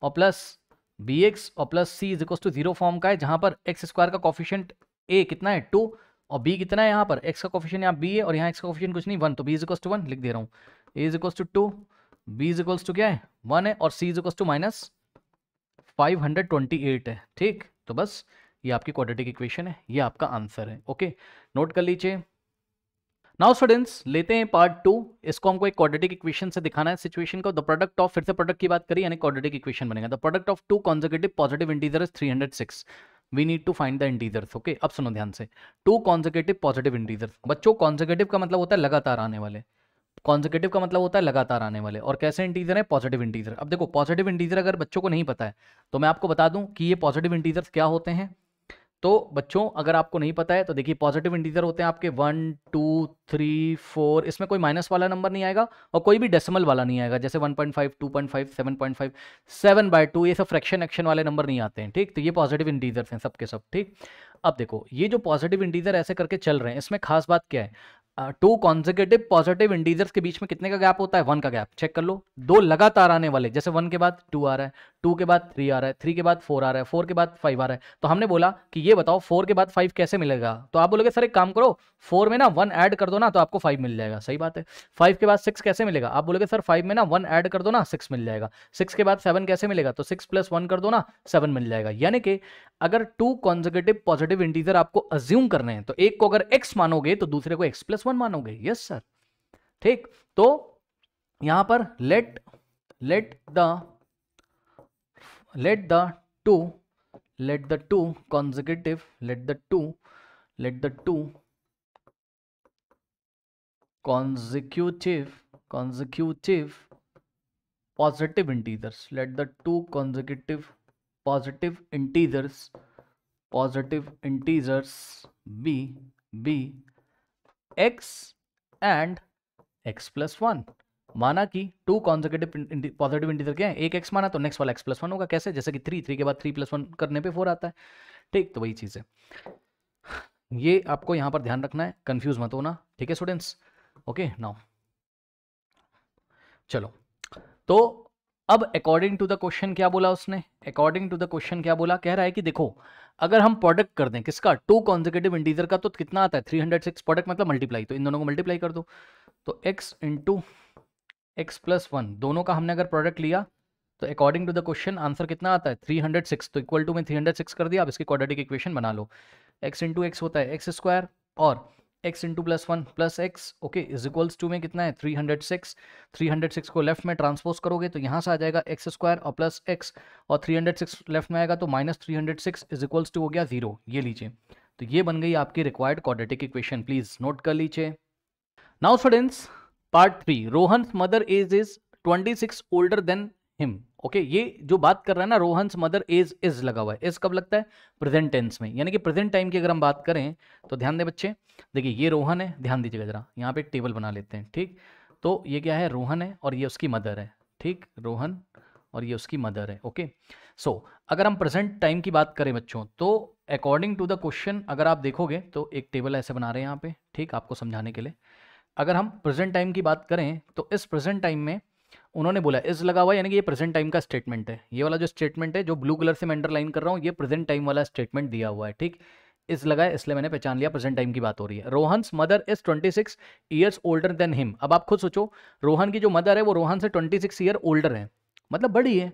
और प्लस बी एक्स और plus c is equals to zero form का है, जहाँ पर एक्स स्क्वायर का कॉफिशियंट ए कितना है? टू और बी कितना है यहाँ पर? एक्स का कॉफिशियंट यहाँ बी है और यहाँ एक्स का कॉफिशियंट कुछ नहीं वन तो b is equals to one लिख दे रहा हूँ। A is equals to two b is equals to क्या है? वन है और c is equals to minus five hundred twenty eight है। ठीक? तो बस ये आपकी क्वाड्रेटिक इक्वेशन है, ये आपका आंसर है ओके नोट कर लीजिए। नाउ स्टूडेंट्स लेते हैं पार्ट टू इसको हमको एक क्वाड्रेटिक इक्वेशन से दिखाना है। सिचुएशन को द प्रोडक्ट ऑफ़ फिर से प्रोडक्ट की बात करिए यानी क्वाड्रेटिक इक्वेशन बनेगा। The product of two consecutive positive integer is 306 we need to find the integers okay अब सुनो ध्यान से। टू कॉन्जिक्यूटिव पॉजिटिव इंटीजर्स बच्चों कॉन्जिक्यूटिव का मतलब होता है लगातार आने वाले। कॉन्जिक्यूटिव का मतलब होता है लगातार आने वाले। और कैसे इंटीजर है? पॉजिटिव इंटीजर अब देखो पॉजिटिव इंटीजर अगर बच्चों को नहीं पता है तो मैं आपको बता दूँ कि ये पॉजिटिव इंटीजर्स क्या होते हैं? तो बच्चों, अगर आपको नहीं पता है तो देखिए पॉजिटिव इंटीजर होते हैं आपके वन टू थ्री फोर इसमें कोई माइनस वाला नंबर नहीं आएगा और कोई भी डेसिमल वाला नहीं आएगा, जैसे 1.5 2.5 7.5 7 बाय टू ये सब फ्रैक्शन एक्शन वाले नंबर नहीं आते हैं, ठीक? तो ये पॉजिटिव इंटीजर्स हैं सबके सब, ठीक? अब देखो, ये जो पॉजिटिव इंटीजर ऐसे करके चल रहे हैं, इसमें खास बात क्या है? टू कॉन्जिकेटिव पॉजिटिव इंटीजर्स के बीच में कितने का गैप होता है? वन का गैप चेक कर लो. दो लगातार आने वाले, जैसे वन के बाद टू आ रहा है टू के बाद थ्री आ रहा है थ्री के बाद फोर आ रहा है फोर के बाद फाइव आ रहा है। तो हमने बोला कि ये बताओ फोर के बाद फाइव कैसे मिलेगा? तो आप बोलोगे, सर, एक काम करो फोर में ना वन ऐड कर दो ना तो आपको फाइव मिल जाएगा। सही बात है। फाइव के बाद सिक्स कैसे मिलेगा? आप बोलोगे, सर फाइव में ना वन ऐड कर दो ना सिक्स मिल जाएगा। सिक्स के बाद सेवन कैसे मिलेगा? तो सिक्स प्लस वन कर दो ना सेवन मिल जाएगा। यानी कि अगर टू कॉन्जिकेटिव पॉजिटिव इंटीजर आपको अज्यूम करने हैं तो एक को अगर एक्स मानोगे तो दूसरे को एक्स प्लस वन मानोगे? यस सर ठीक तो यहाँ पर let let the let the two let the two consecutive let the two let the two consecutive consecutive positive integers let the two consecutive positive integers positive integers be be x and x plus one माना कि to consecutive positive integer क्या है? एक x माना तो next वाला x plus one होगा। कैसे? जैसे कि थ्री थ्री के बाद थ्री प्लस वन करने पे फोर आता है। ठीक तो वही चीज़ है। ये आपको यहाँ पर ध्यान रखना है। कंफ्यूज मत होना। ठीक है स्टूडेंट्स ओके नाउ चलो। तो अब अकॉर्डिंग टू द क्वेश्चन क्या बोला उसने? अकॉर्डिंग टू द क्वेश्चन क्या बोला? कह रहा है कि देखो अगर हम प्रोडक्ट कर दें, किसका? टू कॉन्जिकेटिव इंटीजर का तो कितना आता है? 306 प्रोडक्ट मतलब मल्टीप्लाई तो इन दोनों को मल्टीप्लाई कर दो। तो x into x plus one दोनों का हमने अगर प्रोडक्ट लिया तो according to the question answer कितना आता है? 306 तो इक्वल टू में 306 कर दिया आप इसकी क्वाड्रेटिक इक्वेशन बना लो। एक्स इंटू एक्स होता है एक्स स्क्वायर और x into plus one plus x okay is equals to में कितना है? Three hundred six three hundred six को लेफ़्ट में ट्रांसपोज करोगे तो यहाँ से आ जाएगा एक्स स्क्वायर और प्लस एक्स और थ्री हंड्रेड सिक्स लेफ़्ट में आएगा तो minus three hundred six is equals to हो गया ज़ीरो ये लीजिए। तो ये बन गई आपकी required quadratic equation please note कर लीजिए। Now students part three Rohan mother age is twenty six older than him okay ये जो बात कर रहा है ना रोहन्स मदर एज इज़ लगा हुआ है। इज़ कब लगता है? प्रेजेंट टेंस में। यानी कि प्रेजेंट टाइम की अगर हम बात करें तो ध्यान दें बच्चे देखिए ये रोहन है ध्यान दीजिएगा जरा यहाँ पे एक टेबल बना लेते हैं ठीक? तो ये क्या है? रोहन है और ये उसकी मदर है ठीक? रोहन और ये उसकी मदर है ओके? सो so, अगर हम प्रेजेंट टाइम की बात करें बच्चों तो अकॉर्डिंग टू द क्वेश्चन अगर आप देखोगे तो एक टेबल ऐसे बना रहे हैं यहाँ पे ठीक? आपको समझाने के लिए। अगर हम प्रेजेंट टाइम की बात करें तो इस प्रेजेंट टाइम में उन्होंने बोला इज़ लगा हुआ यानी कि ये प्रेजेंट टाइम का स्टेटमेंट है। ये वाला जो स्टेटमेंट है, जो ब्लू कलर से मैं अंडरलाइन कर रहा हूँ, ये प्रेजेंट टाइम वाला स्टेटमेंट दिया हुआ है, ठीक? इस लगा है, इसलिए मैंने पहचान लिया प्रेजेंट टाइम की बात हो रही है। Rohan's mother is 26 years older than him अब आप खुद सोचो, रोहन की जो मदर है, वो रोहन से 26 ईयर ओल्डर है। मतलब बड़ी है।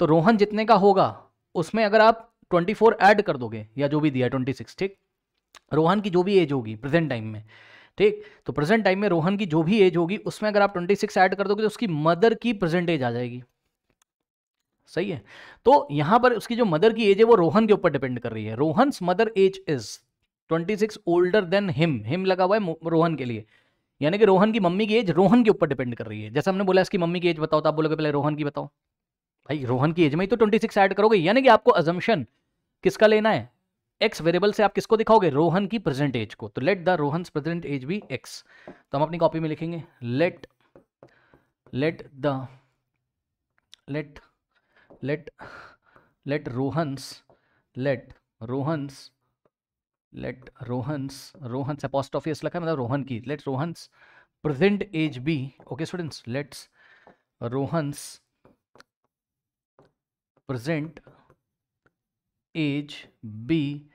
तो रोहन जितने का होगा, उसमें अगर आप 24 ऐड कर दोगे, या जो भी दिया 26 ठीक? रोहन की जो भी एज होगी प्रेजेंट टाइम में ठीक? तो प्रेजेंट टाइम में रोहन की जो भी एज होगी, उसमें अगर आप 26 ऐड कर दोगे तो उसकी मदर की प्रेजेंट एज आ जाएगी। सही है? तो यहाँ पर उसकी जो मदर की एज है, वो रोहन के ऊपर डिपेंड कर रही है। Rohan mother age is 26 older than him him लगा हुआ है रोहन के लिए। यानी कि रोहन की मम्मी की एज रोहन के ऊपर डिपेंड कर रही है। जैसे हमने बोला इसकी मम्मी की एज बताओ तो आप बोलोगे पहले रोहन की बताओ। भाई, रोहन की एज में ही तो 26 ऐड करोगे। यानी कि आपको अजम्पशन किसका लेना है? एक्स वेरिएबल से आप किसको दिखाओगे? रोहन की प्रेजेंट एज को। तो let the Rohan present age be x तो हम अपनी कॉपी में लिखेंगे। Let let the let let let Rohan's let Rohan's let Rohan's Rohan's apostrophe लिखा है मतलब रोहन की। Let Rohan's present age be okay students let's Rohan's present age be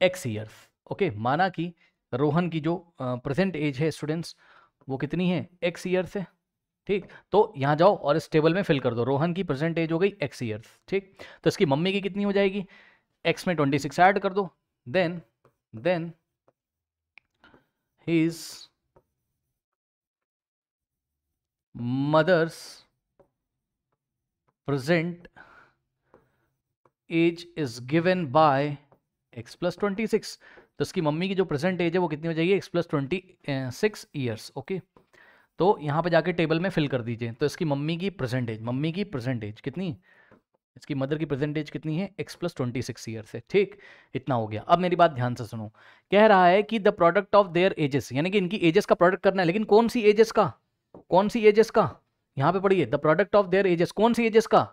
x years okay माना कि रोहन की जो प्रेजेंट एज है स्टूडेंट्स वो कितनी है? एक्स ईयर्स है, ठीक? तो यहाँ जाओ और इस टेबल में फिल कर दो। रोहन की प्रेजेंट एज हो गई एक्स ईयर्स ठीक? तो इसकी मम्मी की कितनी हो जाएगी? एक्स में ट्वेंटी सिक्स ऐड कर दो। Then then his mother's present age is given by x plus twenty six तो इसकी मम्मी की जो प्रेजेंट एज है, वो कितनी हो जाएगी? X plus twenty six years okay तो यहाँ पे जाके टेबल में फिल कर दीजिए। तो इसकी मम्मी की प्रेजेंट एज मम्मी की प्रेजेंट एज कितनी? इसकी मदर की प्रेजेंट एज कितनी है? X plus twenty six years है। ठीक, इतना हो गया। अब मेरी बात ध्यान से सुनो। कह रहा है कि the product of their ages यानी कि इनकी एजेस का प्रोडक्ट करना है, लेकिन कौन सी एजेस का? कौन सी एजेस का? यहाँ पे पढ़िए। The product of their ages कौन सी एजेस का?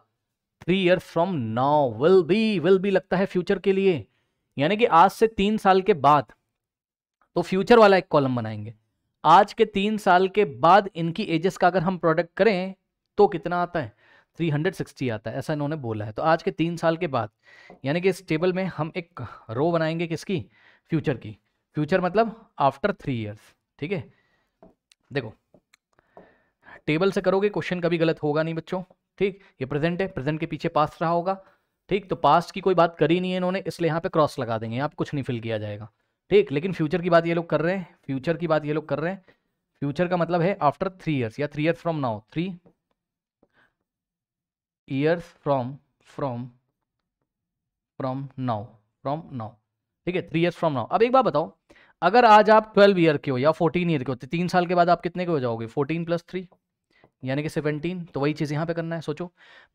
Three year from now will be will be लगता है फ्यूचर के लिए। यानी कि आज से तीन साल के बाद। तो फ्यूचर वाला एक कॉलम बनाएँगे। आज के तीन साल के बाद इनकी एजेस का अगर हम प्रोडक्ट करें तो कितना आता है? 360 आता है, ऐसा इन्होंने बोला है। तो आज के तीन साल के बाद, यानी कि इस टेबल में हम एक रो बनाएँगे किसकी? फ्यूचर की। फ्यूचर मतलब आफ्टर थ्री ईयर्स ठीक है? देखो टेबल से करोगे क्वेश्चन कभी गलत होगा नहीं बच्चों। ठीक? ये प्रेजेंट है प्रेजेंट के पीछे पास्ट रहा होगा। ठीक? तो पास्ट की कोई बात करी नहीं है इन्होंने, इसलिए यहाँ पे क्रॉस लगा देंगे। यहाँ पे कुछ नहीं फिल किया जाएगा। ठीक? लेकिन फ्यूचर की बात ये लोग कर रहे हैं। फ्यूचर की बात ये लोग कर रहे हैं। फ्यूचर का मतलब है आफ्टर थ्री ईयर्स या three years from now three years from from from now from now ठीक है? थ्री ईयर्स फ्रॉम नाउ अब एक बात बताओ। अगर आज आप ट्वेल्व ईयर के हो या फोर्टीन ईयर के हो तो तीन साल के बाद आप कितने के हो जाओगे? फोर्टीन प्लस थ्री यानी कि सेवनटीन तो वही चीज़ यहाँ पे करना है, सोचो।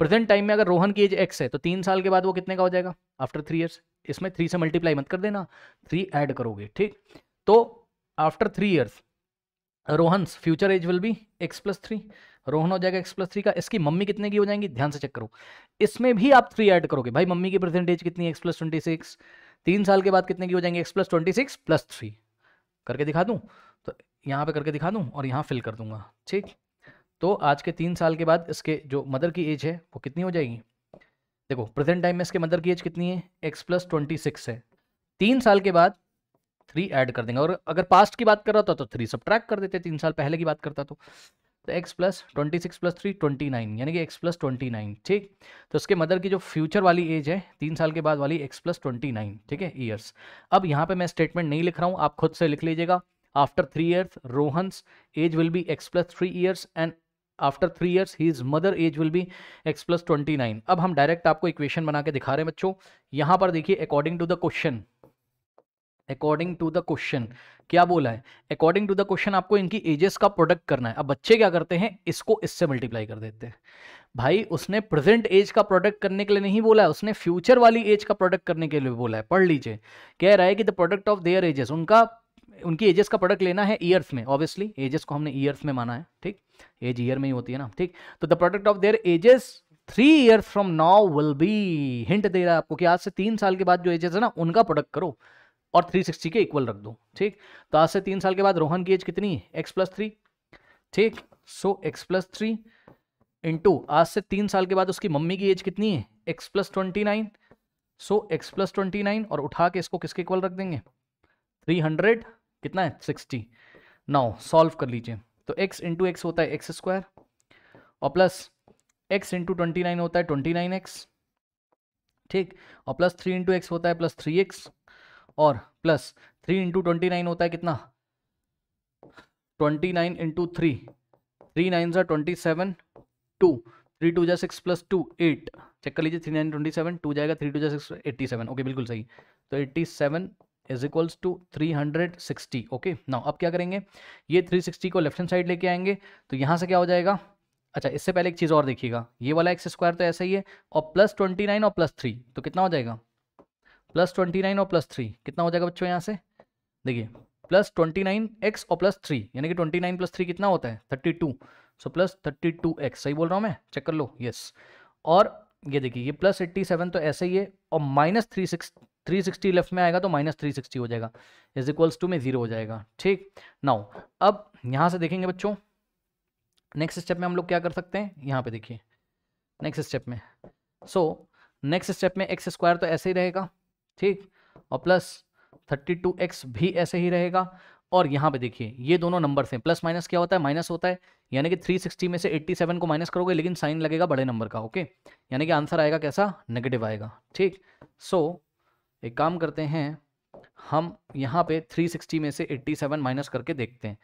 प्रेजेंट टाइम में अगर रोहन की एज एक्स है तो तीन साल के बाद वो कितने का हो जाएगा? आफ्टर थ्री ईयर्स इसमें थ्री से मल्टीप्लाई मत कर देना। थ्री ऐड करोगे, ठीक? तो after three years Rohan's future age will be x plus three Rohan हो जाएगा एक्स प्लस थ्री का। इसकी मम्मी कितने की हो जाएँगी? ध्यान से चेक करो। इसमें भी आप थ्री ऐड करोगे। भाई, मम्मी की परसेंटेज कितनी है? एक्स प्लस ट्वेंटी सिक्स तीन साल के बाद कितने की हो जाएँगे? X plus twenty six plus three करके दिखा दूँ? तो यहाँ पे करके दिखा दूँ और यहाँ फिल कर दूँगा, ठीक? तो आज के तीन साल के बाद इसके जो मदर की एज है, वो कितनी हो जाएगी? देखो प्रेजेंट टाइम में इसके मदर की एज कितनी है? एक्स प्लस ट्वेंटी सिक्स है। तीन साल के बाद थ्री ऐड कर देंगे। और अगर पास्ट की बात कर रहा था तो थ्री सब कर देते, तीन साल पहले की बात करता तो। तो x plus twenty six plus three twenty nine यानी कि एक्स प्लस ट्वेंटी नाइन ठीक? तो उसके मदर की जो फ्यूचर वाली एज है, तीन साल के बाद वाली एक्स प्लस ट्वेंटी नाइन ठीक है ईयर्स अब यहाँ पे मैं स्टेटमेंट नहीं लिख रहा हूँ, आप खुद से लिख लीजिएगा। After three years Rohan's age will be x plus three years and after three years his mother age will be x plus twenty nine अब हम डायरेक्ट आपको इक्वेशन बना के दिखा रहे हैं बच्चों। यहाँ पर देखिए according to the question according to the question क्या बोला है? अकॉर्डिंग टू द क्वेश्चन आपको इनकी एजेस का प्रोडक्ट करना है। अब बच्चे क्या करते हैं? इसको इससे मल्टीप्लाई कर देते हैं। भाई, उसने प्रेजेंट एज का प्रोडक्ट करने के लिए नहीं बोला है, उसने फ्यूचर वाली एज का प्रोडक्ट करने के लिए बोला है। पढ़ लीजिए। कह रहा है कि the product of their ages उनका, उनकी एजेस का प्रोडक्ट लेना है ईयर्स में। ऑब्वियसली एजेस को हमने ईयर्स में माना है, ठीक? एज ईयर में ही होती है ना, ठीक? तो the product of their ages three years from now will be hint दे रहा है आपको कि आज से तीन साल के बाद जो एजेस है ना, उनका प्रोडक्ट करो और 360 के इक्वल रख दो, ठीक? तो आज से तीन साल के बाद रोहन की एज कितनी है? एक्स प्लस थ्री ठीक? So x plus three into आज से तीन साल के बाद उसकी मम्मी की एज कितनी है? X plus twenty nine so x plus twenty nine और उठा के इसको किसके इक्वल रख देंगे? थ्री हंड्रेड कितना है? सिक्सटी नाउ सॉल्व कर लीजिए। तो एक्स इंटू एक्स होता है एक्स स्क्वायर और plus x into twenty nine होता है ट्वेंटी नाइन एक्स ठीक? और प्लस थ्री इंटू एक्स होता है प्लस थ्री एक्स और plus three into twenty nine होता है कितना? Twenty nine into three three nine ज़ा twenty seven two three two जा six plus two eight check कर लीजिए three nine twenty seven two जाएगा थ्री टू जा सिक्स एट्टी सेवन ओके बिल्कुल सही तो eighty seven is equals to three hundred sixty okay now अब क्या करेंगे? ये थ्री सिक्सटी को लेफ़्ट हैंड साइड लेके आएँगे तो यहाँ से क्या हो जाएगा? अच्छा इससे पहले एक चीज़ और देखिएगा। ये वाला एक्स स्क्वायर तो ऐसा ही है, और प्लस ट्वेंटी नाइन और प्लस थ्री तो कितना हो जाएगा? प्लस ट्वेंटी नाइन और प्लस थ्री कितना हो जाएगा बच्चों यहाँ से? देखिए प्लस ट्वेंटी नाइन एक्स और प्लस थ्री यानी कि ट्वेंटी नाइन प्लस थ्री कितना होता है? Thirty two so plus thirty two x सही बोल रहा हूँ मैं? चेक कर लो यस और ये देखिए, ये प्लस एट्टी सेवन तो ऐसे ही है, और minus three six three sixty left में आएगा तो माइनस थ्री सिक्सटी हो जाएगा। इज़ इक्वल्स टू में ज़ीरो हो जाएगा। ठीक? नाउ अब यहाँ से देखेंगे बच्चों। नेक्स्ट स्टेप में हम लोग क्या कर सकते हैं? यहाँ पे देखिए। नेक्स्ट स्टेप में। सो नेक्स्ट स्टेप में एक्स स्क्वायर तो ऐसे ही रहेगा। ठीक? और प्लस थर्टी टू एक्स भी ऐसे ही रहेगा। और यहाँ पे देखिए ये दोनों नंबर हैं। प्लस माइनस क्या होता है? माइनस होता है। यानी कि 360 में से 87 को माइनस करोगे लेकिन साइन लगेगा बड़े नंबर का ओके यानी कि आंसर आएगा कैसा? नेगेटिव आएगा। ठीक? सो so, एक काम करते हैं हम यहाँ पे 360 में से 87 माइनस करके देखते हैं।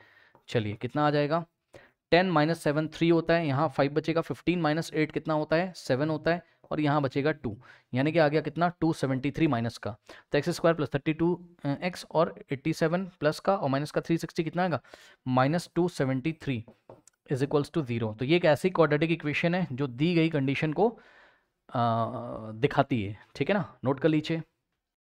चलिए कितना आ जाएगा? 10 माइनस सेवन थ्री होता है यहाँ फाइव बचेगा 15 माइनस एट कितना होता है? सेवन होता है और यहाँ बचेगा टू यानी कि आ गया कितना? टू सेवेंटी थ्री माइनस का। तो x square plus thirty two x और एट्टी सेवन प्लस का और माइनस का थ्री सिक्सटी कितना आएगा? Minus two seventy three is equals to zero तो ये एक ऐसी क्वाड्रेटिक इक्वेशन है जो दी गई कंडीशन को आ, दिखाती है। ठीक है ना? नोट कर लीजिए।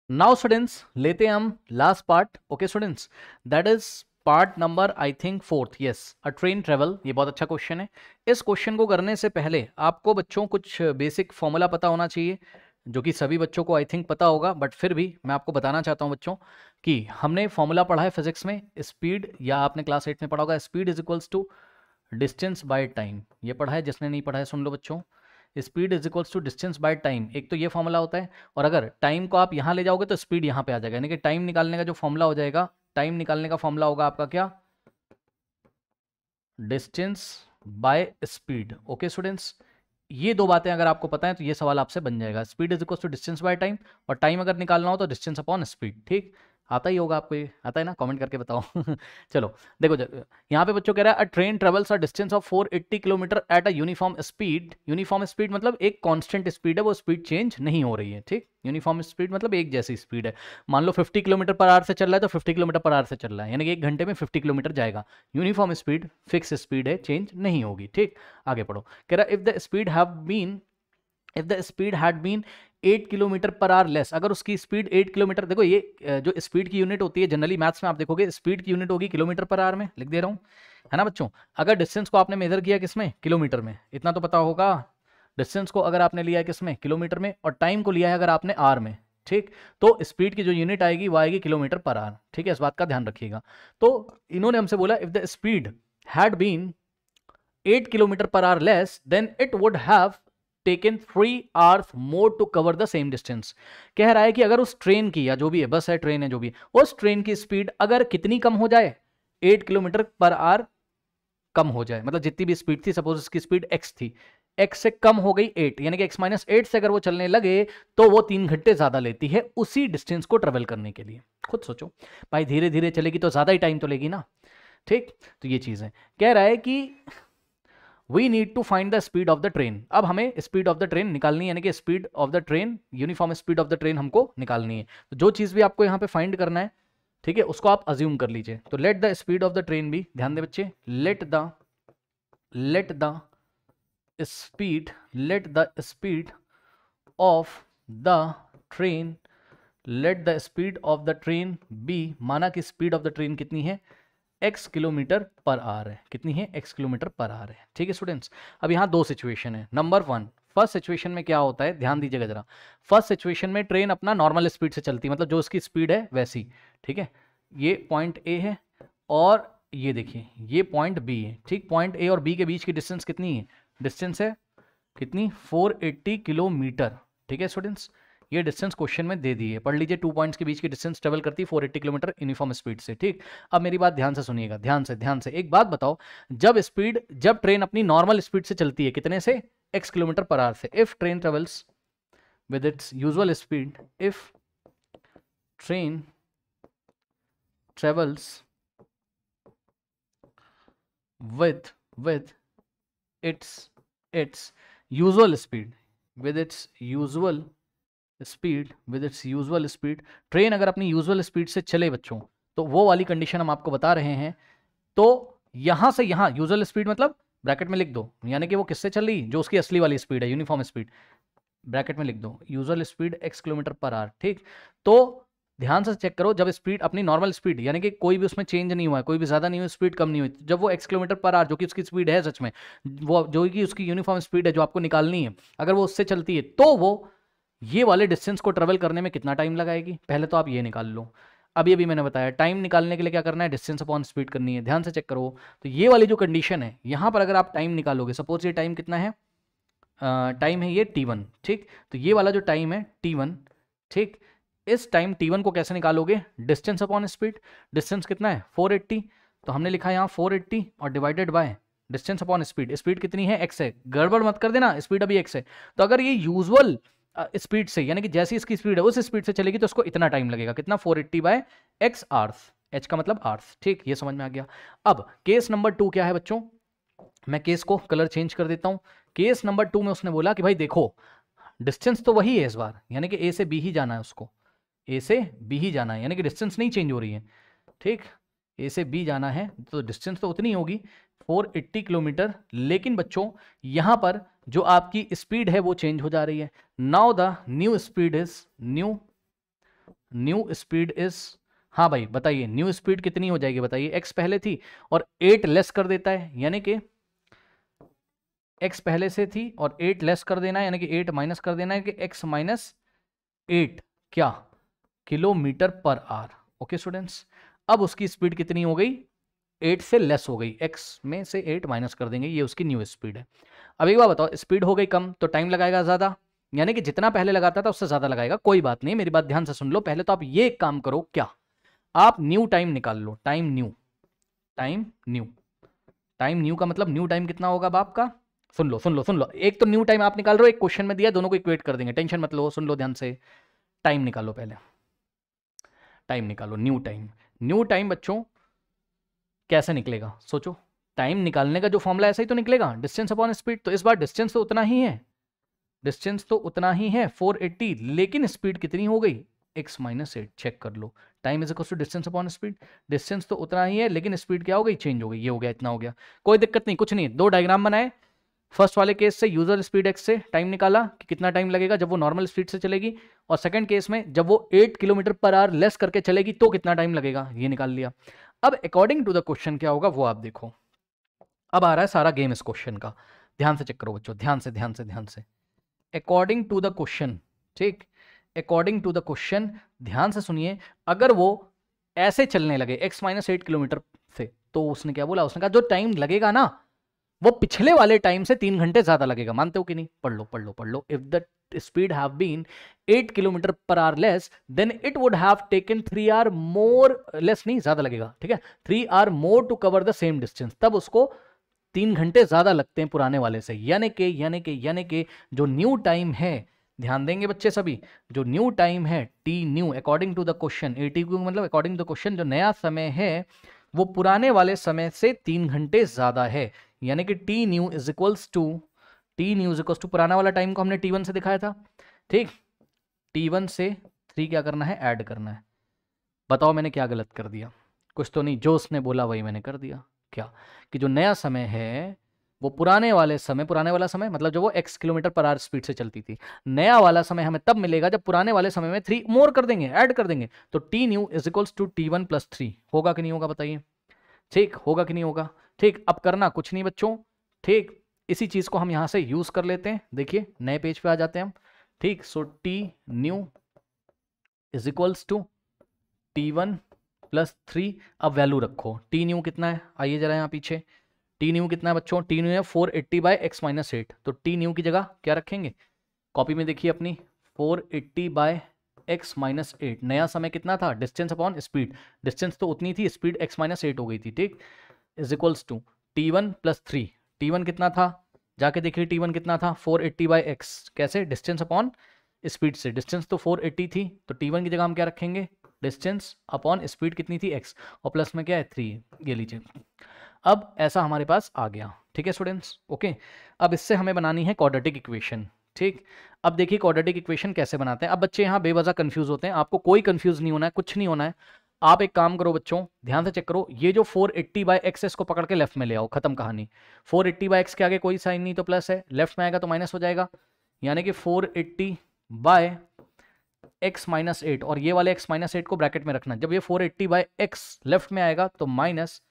नाउ स्टूडेंट्स लेते हैं हम last part okay students that is part number I think fourth yes a train travel ये बहुत अच्छा क्वेश्चन है. इस क्वेश्चन को करने से पहले आपको बच्चों कुछ बेसिक फॉर्मूला पता होना चाहिए, जो कि सभी बच्चों को आई थिंक पता होगा बट फिर भी मैं आपको बताना चाहता हूँ बच्चों, कि हमने फॉर्मूला पढ़ा है फिजिक्स में स्पीड या आपने क्लास एट में पढ़ा होगा speed is equals to distance by time ये पढ़ा है, जिसने नहीं पढ़ा है, सुन लो बच्चों. Speed is equals to distance by time. एक तो ये फॉर्मूला होता है, और अगर टाइम को आप यहाँ ले जाओगे तो स्पीड यहाँ पे आ जाएगा। यानी कि टाइम निकालने का जो फॉर्मूला हो जाएगा, टाइम निकालने का फॉर्मूला होगा आपका क्या? Distance by speed. Okay students, ये दो बातें अगर आपको पता है तो ये सवाल आपसे बन जाएगा। Speed is equal to distance by time, और टाइम अगर निकालना हो तो डिस्टेंस अपॉन स्पीड। ठीक? आता ही होगा आपको ये, आता है ना? कमेंट करके बताओ। [laughs] चलो, देखो यहाँ पे बच्चों कह रहा है a train travels a distance of 480 kilometre at a uniform speed uniform speed मतलब एक कांस्टेंट स्पीड है, वो स्पीड चेंज नहीं हो रही है, ठीक? यूनिफॉर्म स्पीड मतलब एक जैसी स्पीड है। मान लो 50 किलोमीटर पर आर से चल रहा है तो 50 किलोमीटर पर आर से चल रहा है। यानी कि एक घंटे में 50 किलोमीटर जाएगा। यूनिफॉर्म स्पीड फिक्स स्पीड है चेंज नहीं होगी, ठीक? आगे पढ़ो। कह रहा है if the speed have been if the eight kilometre per hour less, अगर उसकी स्पीड एट किलोमीटर, देखो ये जो स्पीड की यूनिट होती है, जनरली मैथ्स में आप देखोगे, स्पीड की यूनिट होगी किलोमीटर पर आर में, लिख दे रहा हूँ, है ना बच्चों? अगर डिस्टेंस को आपने मेजर किया किसमें किलोमीटर में, इतना तो पता होगा, डिस्टेंस को अगर आपने लिया है किसमें किलोमीटर में, और टाइम को लिया है अगर आपने आर में, ठीक? तो स्पीड की जो यूनिट आएगी, वो आएगी किलोमीटर पर आर, ठीक है, इस बात का ध्यान रखिएगा। तो इन्होंने हमसे बोला if the speed had been eight kilometre per hour less then it would have taken three hours more to cover the same distance कह रहा है कि अगर उस ट्रेन की या जो भी है बस है ट्रेन है, जो भी उस ट्रेन की स्पीड अगर कितनी कम हो जाए एट किलोमीटर पर आवर कम हो जाए मतलब जितनी भी स्पीड थी सपोज़ उसकी स्पीड एक्स थी एक्स से कम हो गई एट यानी कि एक्स माइनस एट से अगर वो चलने लगे तो वो तीन घंटे ज़्यादा लेती है उसी डिस्टेंस को ट्रेवल करने के लिए। खुद सोचो, भाई धीरे धीरे चलेगी तो ज़्यादा ही टाइम तो लेगी ना। ठीक? तो ये चीज़ है। कह रहा है कि we need to find the speed of the train अब हमें स्पीड ऑफ़ द ट्रेन निकालनी है, यानी कि speed of the train uniform speed of the train हमको निकालनी है। तो जो चीज़ भी आपको यहाँ पे फाइंड करना है, ठीक है, उसको आप अज्यूम कर लीजिए। तो let the speed of the train भी ध्यान दे बच्चे let the let the speed let the speed of the train let the speed of the train be माना कि स्पीड ऑफ़ द ट्रेन कितनी है? एक्स किलोमीटर पर आर है। कितनी है? एक्स किलोमीटर पर आर है। ठीक है स्टूडेंट्स अब यहाँ दो सिचुएशन है। नंबर वन फ़र्स्ट सिचुएशन में क्या होता है? ध्यान दीजिएगा जरा। फ़र्स्ट सिचुएशन में ट्रेन अपना नॉर्मल स्पीड से चलती है। मतलब जो उसकी स्पीड है, वैसी। ठीक है? ये पॉइंट ए है और ये देखिए, ये पॉइंट बी है। ठीक पॉइंट ए और बी के बीच की डिस्टेंस कितनी है? डिस्टेंस है कितनी? 480 किलोमीटर। ठीक है स्टूडेंट्स ये डिस्टेंस क्वेश्चन में दे दी है। पढ़ लीजिए टू पॉइंट्स के बीच की डिस्टेंस ट्रेवल करती है फोर किलोमीटर यूनिफॉर्म स्पीड से, ठीक? अब मेरी बात ध्यान से सुनिएगा, ध्यान से ध्यान से। एक बात बताओ, जब स्पीड जब ट्रेन अपनी नॉर्मल स्पीड से चलती है, कितने से? एक्स किलोमीटर पर आवर से। If train travels with its usual speed if train travels with with its its usual speed, with its usual speed with its usual speed train अगर अपनी usual speed से चले बच्चों तो वो वाली condition हम आपको बता रहे हैं तो यहाँ से यहाँ यूजुअल स्पीड मतलब ब्रैकेट में लिख दो, यानी कि वो किससे चल रही, जो उसकी असली वाली स्पीड है यूनिफॉर्म स्पीड ब्रैकेट में लिख दो usual speed x kilometre per hour ठीक? तो ध्यान से चेक करो, जब स्पीड अपनी नॉर्मल स्पीड यानी कि कोई भी उसमें चेंज नहीं हुआ है, कोई भी ज़्यादा नहीं हुई स्पीड कम नहीं हुई, जब वो एक्स किलोमीटर पर आर जो कि उसकी स्पीड है सच में, वो, जो कि उसकी यूनिफॉर्म स्पीड है, जो आपको निकालनी है, अगर वो उससे चलती है तो वो ये वाले डिस्टेंस को ट्रेवल करने में कितना टाइम लगाएगी? पहले तो आप ये निकाल लो। अभी अभी मैंने बताया टाइम निकालने के लिए क्या करना है? डिस्टेंस अपॉन स्पीड करनी है। ध्यान से चेक करो। तो ये वाली जो कंडीशन है, यहाँ पर अगर आप टाइम निकालोगे सपोज़ ये टाइम कितना है? टाइम है ये टी वन ठीक? तो ये वाला जो टाइम है टी वन ठीक? इस टाइम टी वन को कैसे निकालोगे? डिस्टेंस अपॉन स्पीड डिस्टेंस कितना है? फोर एट्टी तो हमने लिखा यहाँ फोर एट्टी और divided by distance upon speed speed कितनी है? एक्स है। गड़बड़ मत कर देना। स्पीड अभी एक्स है। तो अगर ये यूजुअल स्पीड से, यानी कि जैसी इसकी स्पीड है, उस स्पीड से चलेगी तो उसको इतना टाइम लगेगा। कितना? Four eighty by x hours. H का मतलब आर्स। ठीक, ये समझ में आ गया। अब, केस नंबर टू क्या है बच्चों? मैं केस को कलर चेंज कर देता हूँ। केस नंबर टू में उसने बोला कि भाई देखो, डिस्टेंस तो वही है इस बार। यानी कि ए से बी ही जाना है उसको। ए से बी ही जाना है। यानी कि डिस्टेंस नहीं चेंज हो रही है। ठीक ए से बी जाना है तो डिस्टेंस तो उतनी होगी 480 किलोमीटर। लेकिन बच्चों, यहाँ पर जो आपकी स्पीड है, वो चेंज हो जा रही है। Now the new speed is new new speed is हाँ भाई, बताइए न्यू स्पीड कितनी हो जाएगी, बताइए। एक्स पहले थी और एट लेस कर देता है, यानी कि एक्स पहले से थी और एट लेस कर देना है, यानी कि एट माइनस कर देना है कि एक्स माइनस एट क्या? Kilometre per hour. Okay students अब उसकी स्पीड कितनी हो गई? एट से लेस हो गई। एक्स में से एट माइनस कर देंगे, ये उसकी न्यू स्पीड है। अब एक बार बताओ, स्पीड हो गई कम तो टाइम लगाएगा ज़्यादा? यानी कि जितना पहले लगाता था उससे ज़्यादा लगाएगा? कोई बात नहीं, मेरी बात ध्यान से सुन लो। पहले तो आप ये काम करो, क्या? आप न्यू टाइम निकाल लो, time new time new. Time new का मतलब न्यू टाइम कितना होगा बाप का सुन लो सुन लो सुन लो। एक तो न्यू टाइम आप निकाल रहे हो, एक क्वेश्चन में दिया, दोनों को इक्वेट कर देंगे। टेंशन मत लो, सुन लो ध्यान से। टाइम निकालो पहले। टाइम निकालो, न्यू टाइम। न्यू टाइम बच्चों, कैसे निकलेगा? सोचो, टाइम निकालने का जो फॉर्मूला ऐसा ही तो निकलेगा। डिस्टेंस अपॉन स्पीड तो इस बार डिस्टेंस तो उतना ही है। डिस्टेंस तो उतना ही है 480 लेकिन स्पीड कितनी हो गई? x माइनस एट, चेक कर लो। Time is equal to distance upon speed. Distance तो उतना ही है, लेकिन स्पीड क्या हो गई? चेंज हो गई, ये हो गया, इतना हो गया। कोई दिक्कत नहीं, कुछ नहीं, दो डायग्राम बनाए फ़र्स्ट वाले केस से यूज़र स्पीड एक्स से टाइम निकाला कि कितना टाइम लगेगा जब वो नॉर्मल स्पीड से चलेगी। और सेकंड केस में जब वो eight kilometre per hour less करके चलेगी तो कितना टाइम लगेगा? ये निकाल लिया। अब अकॉर्डिंग टू द क्वेश्चन क्या होगा वो आप देखो। अब आ रहा है सारा गेम इस क्वेश्चन का। ध्यान से चेक करो बच्चों, ध्यान से ध्यान से ध्यान से। अकॉर्डिंग टू द क्वेश्चन ठीक? अकॉर्डिंग टू द क्वेश्चन ध्यान से सुनिए, अगर वो ऐसे चलने लगे एक्स माइनस एट किलोमीटर से तो उसने क्या बोला? उसने कहा, जो टाइम लगेगा ना वो पिछले वाले टाइम से तीन घंटे ज़्यादा लगेगा। मानते हो कि नहीं? पढ़ लो पढ़ लो पढ़ लो। If the speed have been eight kilometre per hour less then it would have taken three hour more less नहीं, ज़्यादा लगेगा, ठीक है? Three hour more to cover the same distance तब उसको तीन घंटे ज़्यादा लगते हैं पुराने वाले से। यानी कि यानी कि यानी कि जो न्यू टाइम है, ध्यान देंगे बच्चे सभी, जो न्यू टाइम है T new according to the question a T मतलब अकॉर्डिंग टू द क्वेश्चन जो नया समय है, वो पुराने वाले समय से तीन घंटे ज़्यादा है। यानी कि T new is equals to T new is equals to पुराना वाला टाइम को हमने टी वन से दिखाया था। ठीक? टी वन से थ्री क्या करना है? ऐड करना है। बताओ मैंने क्या गलत कर दिया। कुछ तो नहीं, जो उसने बोला वही मैंने कर दिया। क्या? कि जो नया समय है, वो पुराने वाले समय, पुराने वाला समय मतलब जो वो x kilometre per hour speed से चलती थी, नया वाला समय हमें तब मिलेगा जब पुराने वाले समय में थ्री मोर कर देंगे ऐड कर देंगे। तो T new is equals to T one plus three होगा कि नहीं होगा बताइए? ठीक, होगा कि नहीं होगा? ठीक, अब करना कुछ नहीं बच्चों। ठीक, इसी चीज़ को हम यहाँ से यूज़ कर लेते हैं। देखिए, नए पेज पे आ जाते हैं हम। ठीक so T new is equals to T one plus three अब वैल्यू रखो। टी न्यू कितना है? आइए जरा यहाँ पीछे। टी न्यू कितना है बच्चों? टी न्यू है four eighty by x minus eight तो टी न्यू की जगह क्या रखेंगे? कॉपी में देखिए अपनी। Four eighty by x minus eight नया समय कितना था? डिस्टेंस अपॉन स्पीड डिस्टेंस तो उतनी थी स्पीड एक्स माइनस एट हो गई थी। ठीक? Is equals to T one plus three T one कितना था? जाके देखिए टी वन कितना था? फोर एट्टी बाई एक्स कैसे? डिस्टेंस अपॉन स्पीड से। डिस्टेंस तो फोर एट्टी थी तो टी वन की जगह हम क्या रखेंगे? डिस्टेंस अपॉन स्पीड कितनी थी? एक्स और प्लस में क्या है? थ्री ये लीजिए। अब ऐसा हमारे पास आ गया। ठीक है स्टूडेंट्स ओके अब इससे हमें बनानी है क्वाड्रेटिक इक्वेशन ठीक? अब देखिए क्वाड्रेटिक इक्वेशन कैसे बनाते हैं। अब बच्चे यहाँ बेवजह कंफ्यूज होते हैं। आपको कोई कंफ्यूज नहीं होना है, कुछ नहीं होना है। आप एक काम करो बच्चों, ध्यान से चेक करो, ये जो 480 एट्टी बाई एक्स को पकड़ के लेफ़्ट में ले आओ, खत्म कहानी। 480 एट्टी बाई एक्स के आगे कोई साइन नहीं तो प्लस है लेफ़्ट में आएगा तो माइनस हो जाएगा। यानी कि 480 eighty by x minus eight और ये वाले एक्स माइनस एट को ब्रैकेट में रखना। जब ये 480 एट्टी बाई एक्स लेफ़्ट में आएगा तो minus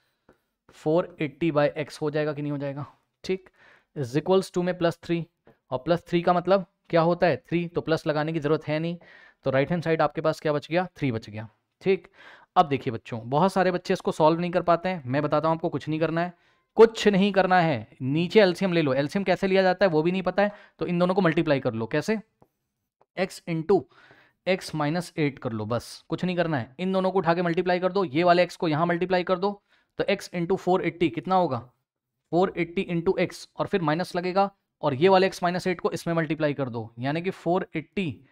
four eighty by x हो जाएगा कि नहीं हो जाएगा? ठीक? इज़ इक्वल्स टू में प्लस थ्री और प्लस थ्री का मतलब क्या होता है? थ्री तो प्लस लगाने की ज़रूरत है नहीं। तो राइट हैंड साइड आपके पास क्या बच गया? थ्री बच गया। ठीक? अब देखिए बच्चों, बहुत सारे बच्चे इसको सॉल्व नहीं कर पाते हैं। मैं बताता हूँ आपको कुछ नहीं करना है। कुछ नहीं करना है। नीचे एल्सियम ले लो। एल्सियम कैसे लिया जाता है वो भी नहीं पता है। तो इन दोनों को मल्टीप्लाई कर लो। कैसे? X into x minus eight कर लो बस। कुछ नहीं करना है। इन दोनों को उठा के मल्टीप्लाई कर दो। ये वाले एक्स को यहाँ मल्टीप्लाई कर दो। तो एक्स इंटू फोर एट्टी कितना होगा? फोर एट्टी इंटू एक्स और फिर माइनस लगेगा। और ये वाले एक्स माइनस एट को इसमें मल्टीप्लाई कर दो। यानी कि four eighty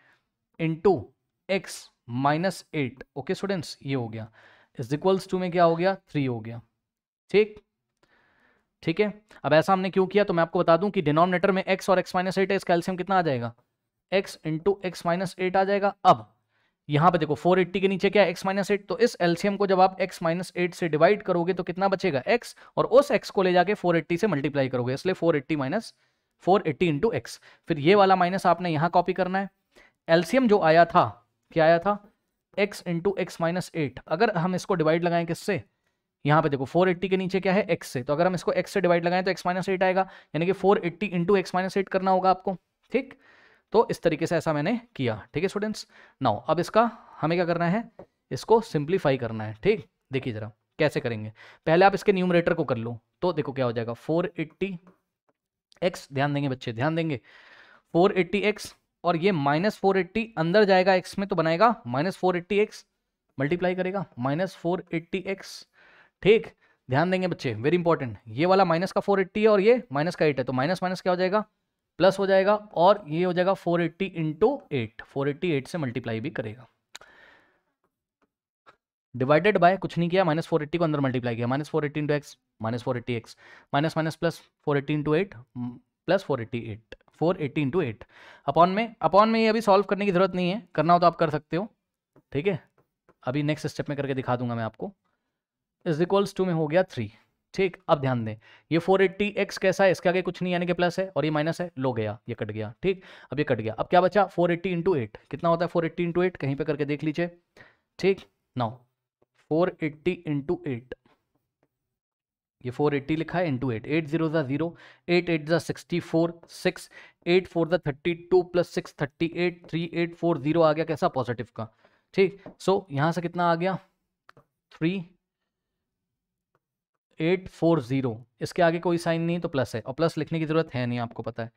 into x minus eight okay students ये हो गया. इज़ इक्वल्स टू में क्या हो गया? थ्री हो गया. ठीक? ठीक है? अब ऐसा हमने क्यों किया? तो मैं आपको बता दूँ कि डिनोमिनेटर में एक्स और एक्स माइनस एट है, इसका कितना आ जाएगा? X into x minus eight आ जाएगा. अब, यहाँ पे देखो 480 के नीचे क्या एक्स माइनस एट तो इस एल्सियम को जब आप एक्स माइनस एट से डिवाइड करोगे तो कितना बचेगा? एक्स और उस एक्स को ले जाके 480 से मल्टीप्लाई करोगे, इसलिए 480 eighty minus four eighty into x फिर ये वाला माइनस आपने यहाँ कॉपी करना है. एल्सियम जो आया था क्या आया था? X into x minus eight अगर हम इसको डिवाइड लगाएँ किससे? यहाँ पे देखो 480 के नीचे क्या है? X से। तो अगर हम इसको x से डिवाइड लगाएँ तो x माइनस एट आएगा। यानी कि 480 eighty into x minus eight करना होगा आपको। ठीक? तो इस तरीके से ऐसा मैंने किया। ठीक है स्टूडेंट्स नाउ अब इसका हमें क्या करना है? इसको सिंप्लीफाई करना है। ठीक? देखिए जरा, कैसे करेंगे? पहले आप इसके न्यूमरेटर को कर लो। तो देखो क्या हो जाएगा। फोर एट्टी एक्स ध्यान देंगे बच्चे, ध्यान देंगे। फोर एट्टी एक्स और ये माइनस फोर एट्टी अंदर जाएगा एक्स में तो बनाएगा minus four eighty x multiply करेगा माइनस फोर एट्टी एक्स ठीक, ध्यान देंगे बच्चे वेरी इंपॉर्टेंट ये वाला माइनस का फोर एट्टी है और ये माइनस का एट है तो माइनस माइनस क्या हो जाएगा? प्लस हो जाएगा और ये हो जाएगा four eighty into eight four eighty eight से मल्टीप्लाई भी करेगा। डिवाइडेड बाय कुछ नहीं किया माइनस फोर एट्टी को अंदर मल्टीप्लाई किया। Minus four eighty into x minus four eighty x minus minus plus four eighty into eight plus four eighty eight four eighty into eight upon में upon में ये अभी सॉल्व करने की ज़रूरत नहीं है, करना हो तो आप कर सकते हो, ठीक है? अभी नेक्स्ट स्टेप में करके दिखा दूँगा मैं आपको। इज़ इक्वल्स टू में हो गया थ्री ठीक, अब ध्यान दें, ये 480 एक्स कैसा है? इसके आगे कुछ नहीं, यानी कि प्लस है, और ये माइनस है, लो गया, ये कट गया, ठीक? अब ये कट गया। अब क्या बचा? फोर एट्टी इंटू एट कितना होता है? फोर एट्टी इंटू एट कहीं पे करके देख लीजिए, ठीक? Now four eighty into eight ये 480 लिखा है इंटू एट एट ज़ीरो ज़ा ज़ीरो एट एट ज़ा sixty four six eight four ज़ा thirty two plus six thirty eight three eight four zero आ गया कैसा? पॉजिटिव का। ठीक? सो so, यहाँ से कितना आ गया? थ्री एट फोर ज़ीरो इसके आगे कोई साइन नहीं तो प्लस है। और प्लस लिखने की ज़रूरत है नहीं आपको पता है।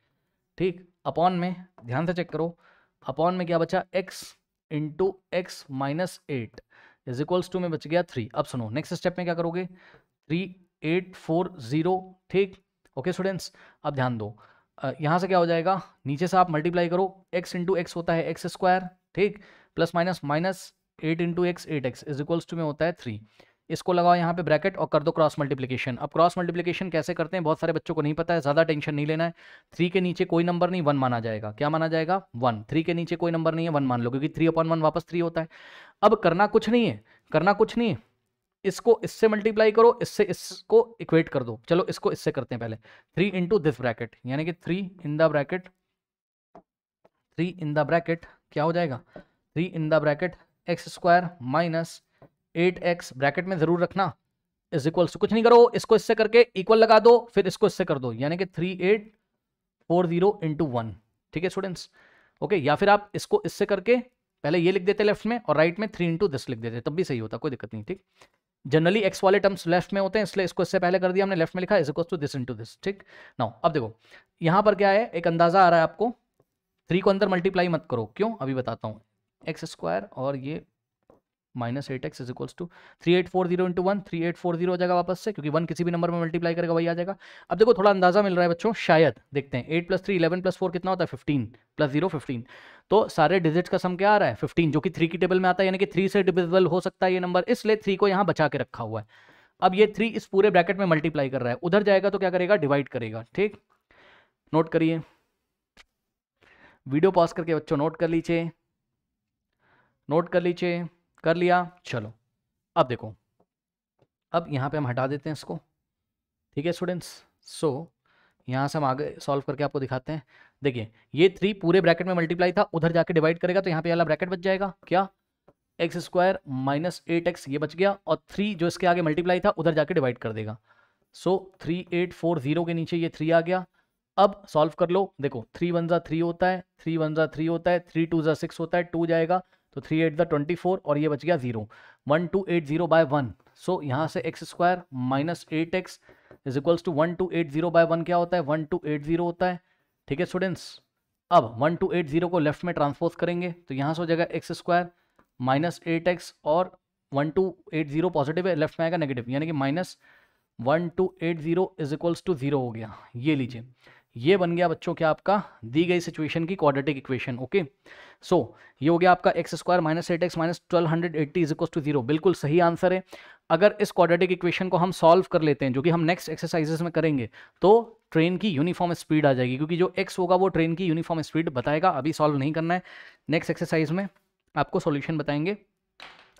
ठीक? अपॉन में ध्यान से चेक करो। अपॉन में क्या बचा? X into x minus eight is equals to में बच गया थ्री अब सुनो नेक्स्ट स्टेप में क्या करोगे? थ्री एट फोर ज़ीरो ठीक ओके स्टूडेंट्स अब ध्यान दो यहाँ से क्या हो जाएगा नीचे से आप मल्टीप्लाई करो एक्स इंटू एक्स होता है एक्स स्क्वायर ठीक plus minus minus eight into x eight x is equals to में होता है थ्री इसको लगाओ यहाँ पे ब्रैकेट और कर दो क्रॉस मल्टीप्लिकेशन अब क्रॉस मल्टीप्लिकेशन कैसे करते हैं बहुत सारे बच्चों को नहीं पता है ज़्यादा टेंशन नहीं लेना है थ्री के नीचे कोई नंबर नहीं वन माना जाएगा क्या माना जाएगा वन थ्री के नीचे कोई नंबर नहीं है वन मान लो क्योंकि थ्री अपॉन वन वापस थ्री होता है अब करना कुछ नहीं है करना कुछ नहीं है इसको इससे मल्टीप्लाई करो, इससे इसको इक्वेट कर दो। चलो, इसको इससे करते हैं पहले। थ्री इंटू दिस ब्रैकेट यानी कि three in the bracket three in the bracket क्या हो जाएगा? Three in the bracket x square minus eight x bracket में ज़रूर रखना। इज़ इक्वल कुछ नहीं करो, इसको इससे करके इक्वल लगा दो, फिर इसको इससे कर दो, यानी कि three eight four zero into one ठीक है स्टूडेंट्स ओके या फिर आप इसको इससे करके पहले ये लिख देते लेफ़्ट में और राइट में थ्री इंटू दिस लिख देते, तब भी सही होता, कोई दिक्कत नहीं, ठीक? जनरली एक्स वाले टर्म्स लेफ़्ट में होते हैं, इसलिए इसको इससे पहले कर दिया हमने लेफ़्ट में लिखा is equal to this into this ठीक? नाउ अब देखो, यहाँ पर क्या है? एक अंदाज़ा आ रहा है आपको थ्री को अंदर मल्टीप्लाई मत करो, क्यों? अभी बताता हूँ एक्स स्क्वायर और ये minus eight x is equals to three eight four zero into one, three eight four zero हो जाएगा वापस से, क्योंकि वन किसी भी नंबर में मल्टीप्लाई करेगा, वही आ जाएगा। अब देखो, थोड़ा अंदाज़ा मिल रहा है बच्चों, शायद, देखते हैं, eight plus three, eleven plus four कितना होता है? Fifteen, plus zero, fifteen. तो सारे डिजिट्स का सम क्या आ रहा है? फिफ्टीन, जो कि थ्री की टेबल में आता है, यानी कि थ्री से डिविजिबल हो सकता है ये नंबर इसलिए थ्री को यहाँ बचा के रखा हुआ है। अब ये थ्री इस पूरे ब्रैकेट में मल्टीप्लाई कर रहा है। उधर जाएगा तो क्या करेगा? डिवाइड करेगा, ठीक? नोट करिए। वीडियो पॉज करके बच्चों नोट कर लीजिए। नोट कर लीजिए। कर लिया, चलो। अब देखो। अब यहाँ पे हम हटा देते हैं इसको। ठीक है स्टूडेंट्स सो यहाँ से हम आगे सॉल्व करके आपको दिखाते हैं। देखिए, ये थ्री पूरे ब्रैकेट में मल्टीप्लाई था, उधर जाके डिवाइड करेगा तो यहाँ पे वाला ब्रैकेट बच जाएगा। क्या? X square minus eight x ये बच गया और थ्री जो इसके आगे मल्टीप्लाई था, उधर जाके डिवाइड कर देगा। So three eight four zero के नीचे ये थ्री आ गया। अब सॉल्व कर लो। देखो थ्री वन ज़ा थ्री होता है थ्री वन ज़ा थ्री होता है थ्री टू ज़ा सिक्स होता है टू जाएगा। तो three eight the twenty four और ये बच गया zero one two eight zero by one so यहाँ से x square minus eight x is equals to one two eight zero by one क्या होता है? वन टू एट ज़ीरो होता है। ठीक है स्टूडेंट्स अब वन टू एट ज़ीरो को लेफ़्ट में ट्रांसपोज करेंगे। तो यहाँ से हो जाएगा x square minus eight x और one two eight zero positive है लेफ़्ट में आएगा नेगेटिव यानी कि minus one two eight zero is equals to zero हो गया। ये लीजिए। ये बन गया बच्चों क्या आपका दी गई सिचुएशन की क्वाड्रेटिक इक्वेशन ओके सो ये हो गया आपका x square minus eight x minus twelve hundred eighty is equal to zero बिल्कुल सही आंसर है। अगर इस क्वाड्रेटिक इक्वेशन को हम सॉल्व कर लेते हैं जो कि हम नेक्स्ट एक्सरसाइजेस में करेंगे तो ट्रेन की यूनिफॉर्म स्पीड आ जाएगी क्योंकि जो एक्स होगा वो ट्रेन की यूनिफॉर्म स्पीड बताएगा। अभी सॉल्व नहीं करना है। नेक्स्ट एक्सरसाइज में आपको सोल्यूशन बताएँगे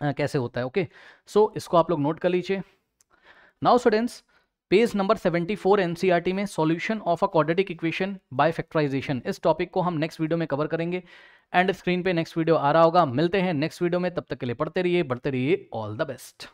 आ, कैसे होता है ओके सो so, इसको आप लोग नोट कर लीजिए। Now students page number 74 NCERT में solution of a quadratic equation by factorisation इस टॉपिक को हम नेक्स्ट वीडियो में कवर करेंगे। एंड स्क्रीन पे नेक्स्ट वीडियो आ रहा होगा। मिलते हैं नेक्स्ट वीडियो में। तब तक के लिए पढ़ते रहिए, बढ़ते रहिए। All the best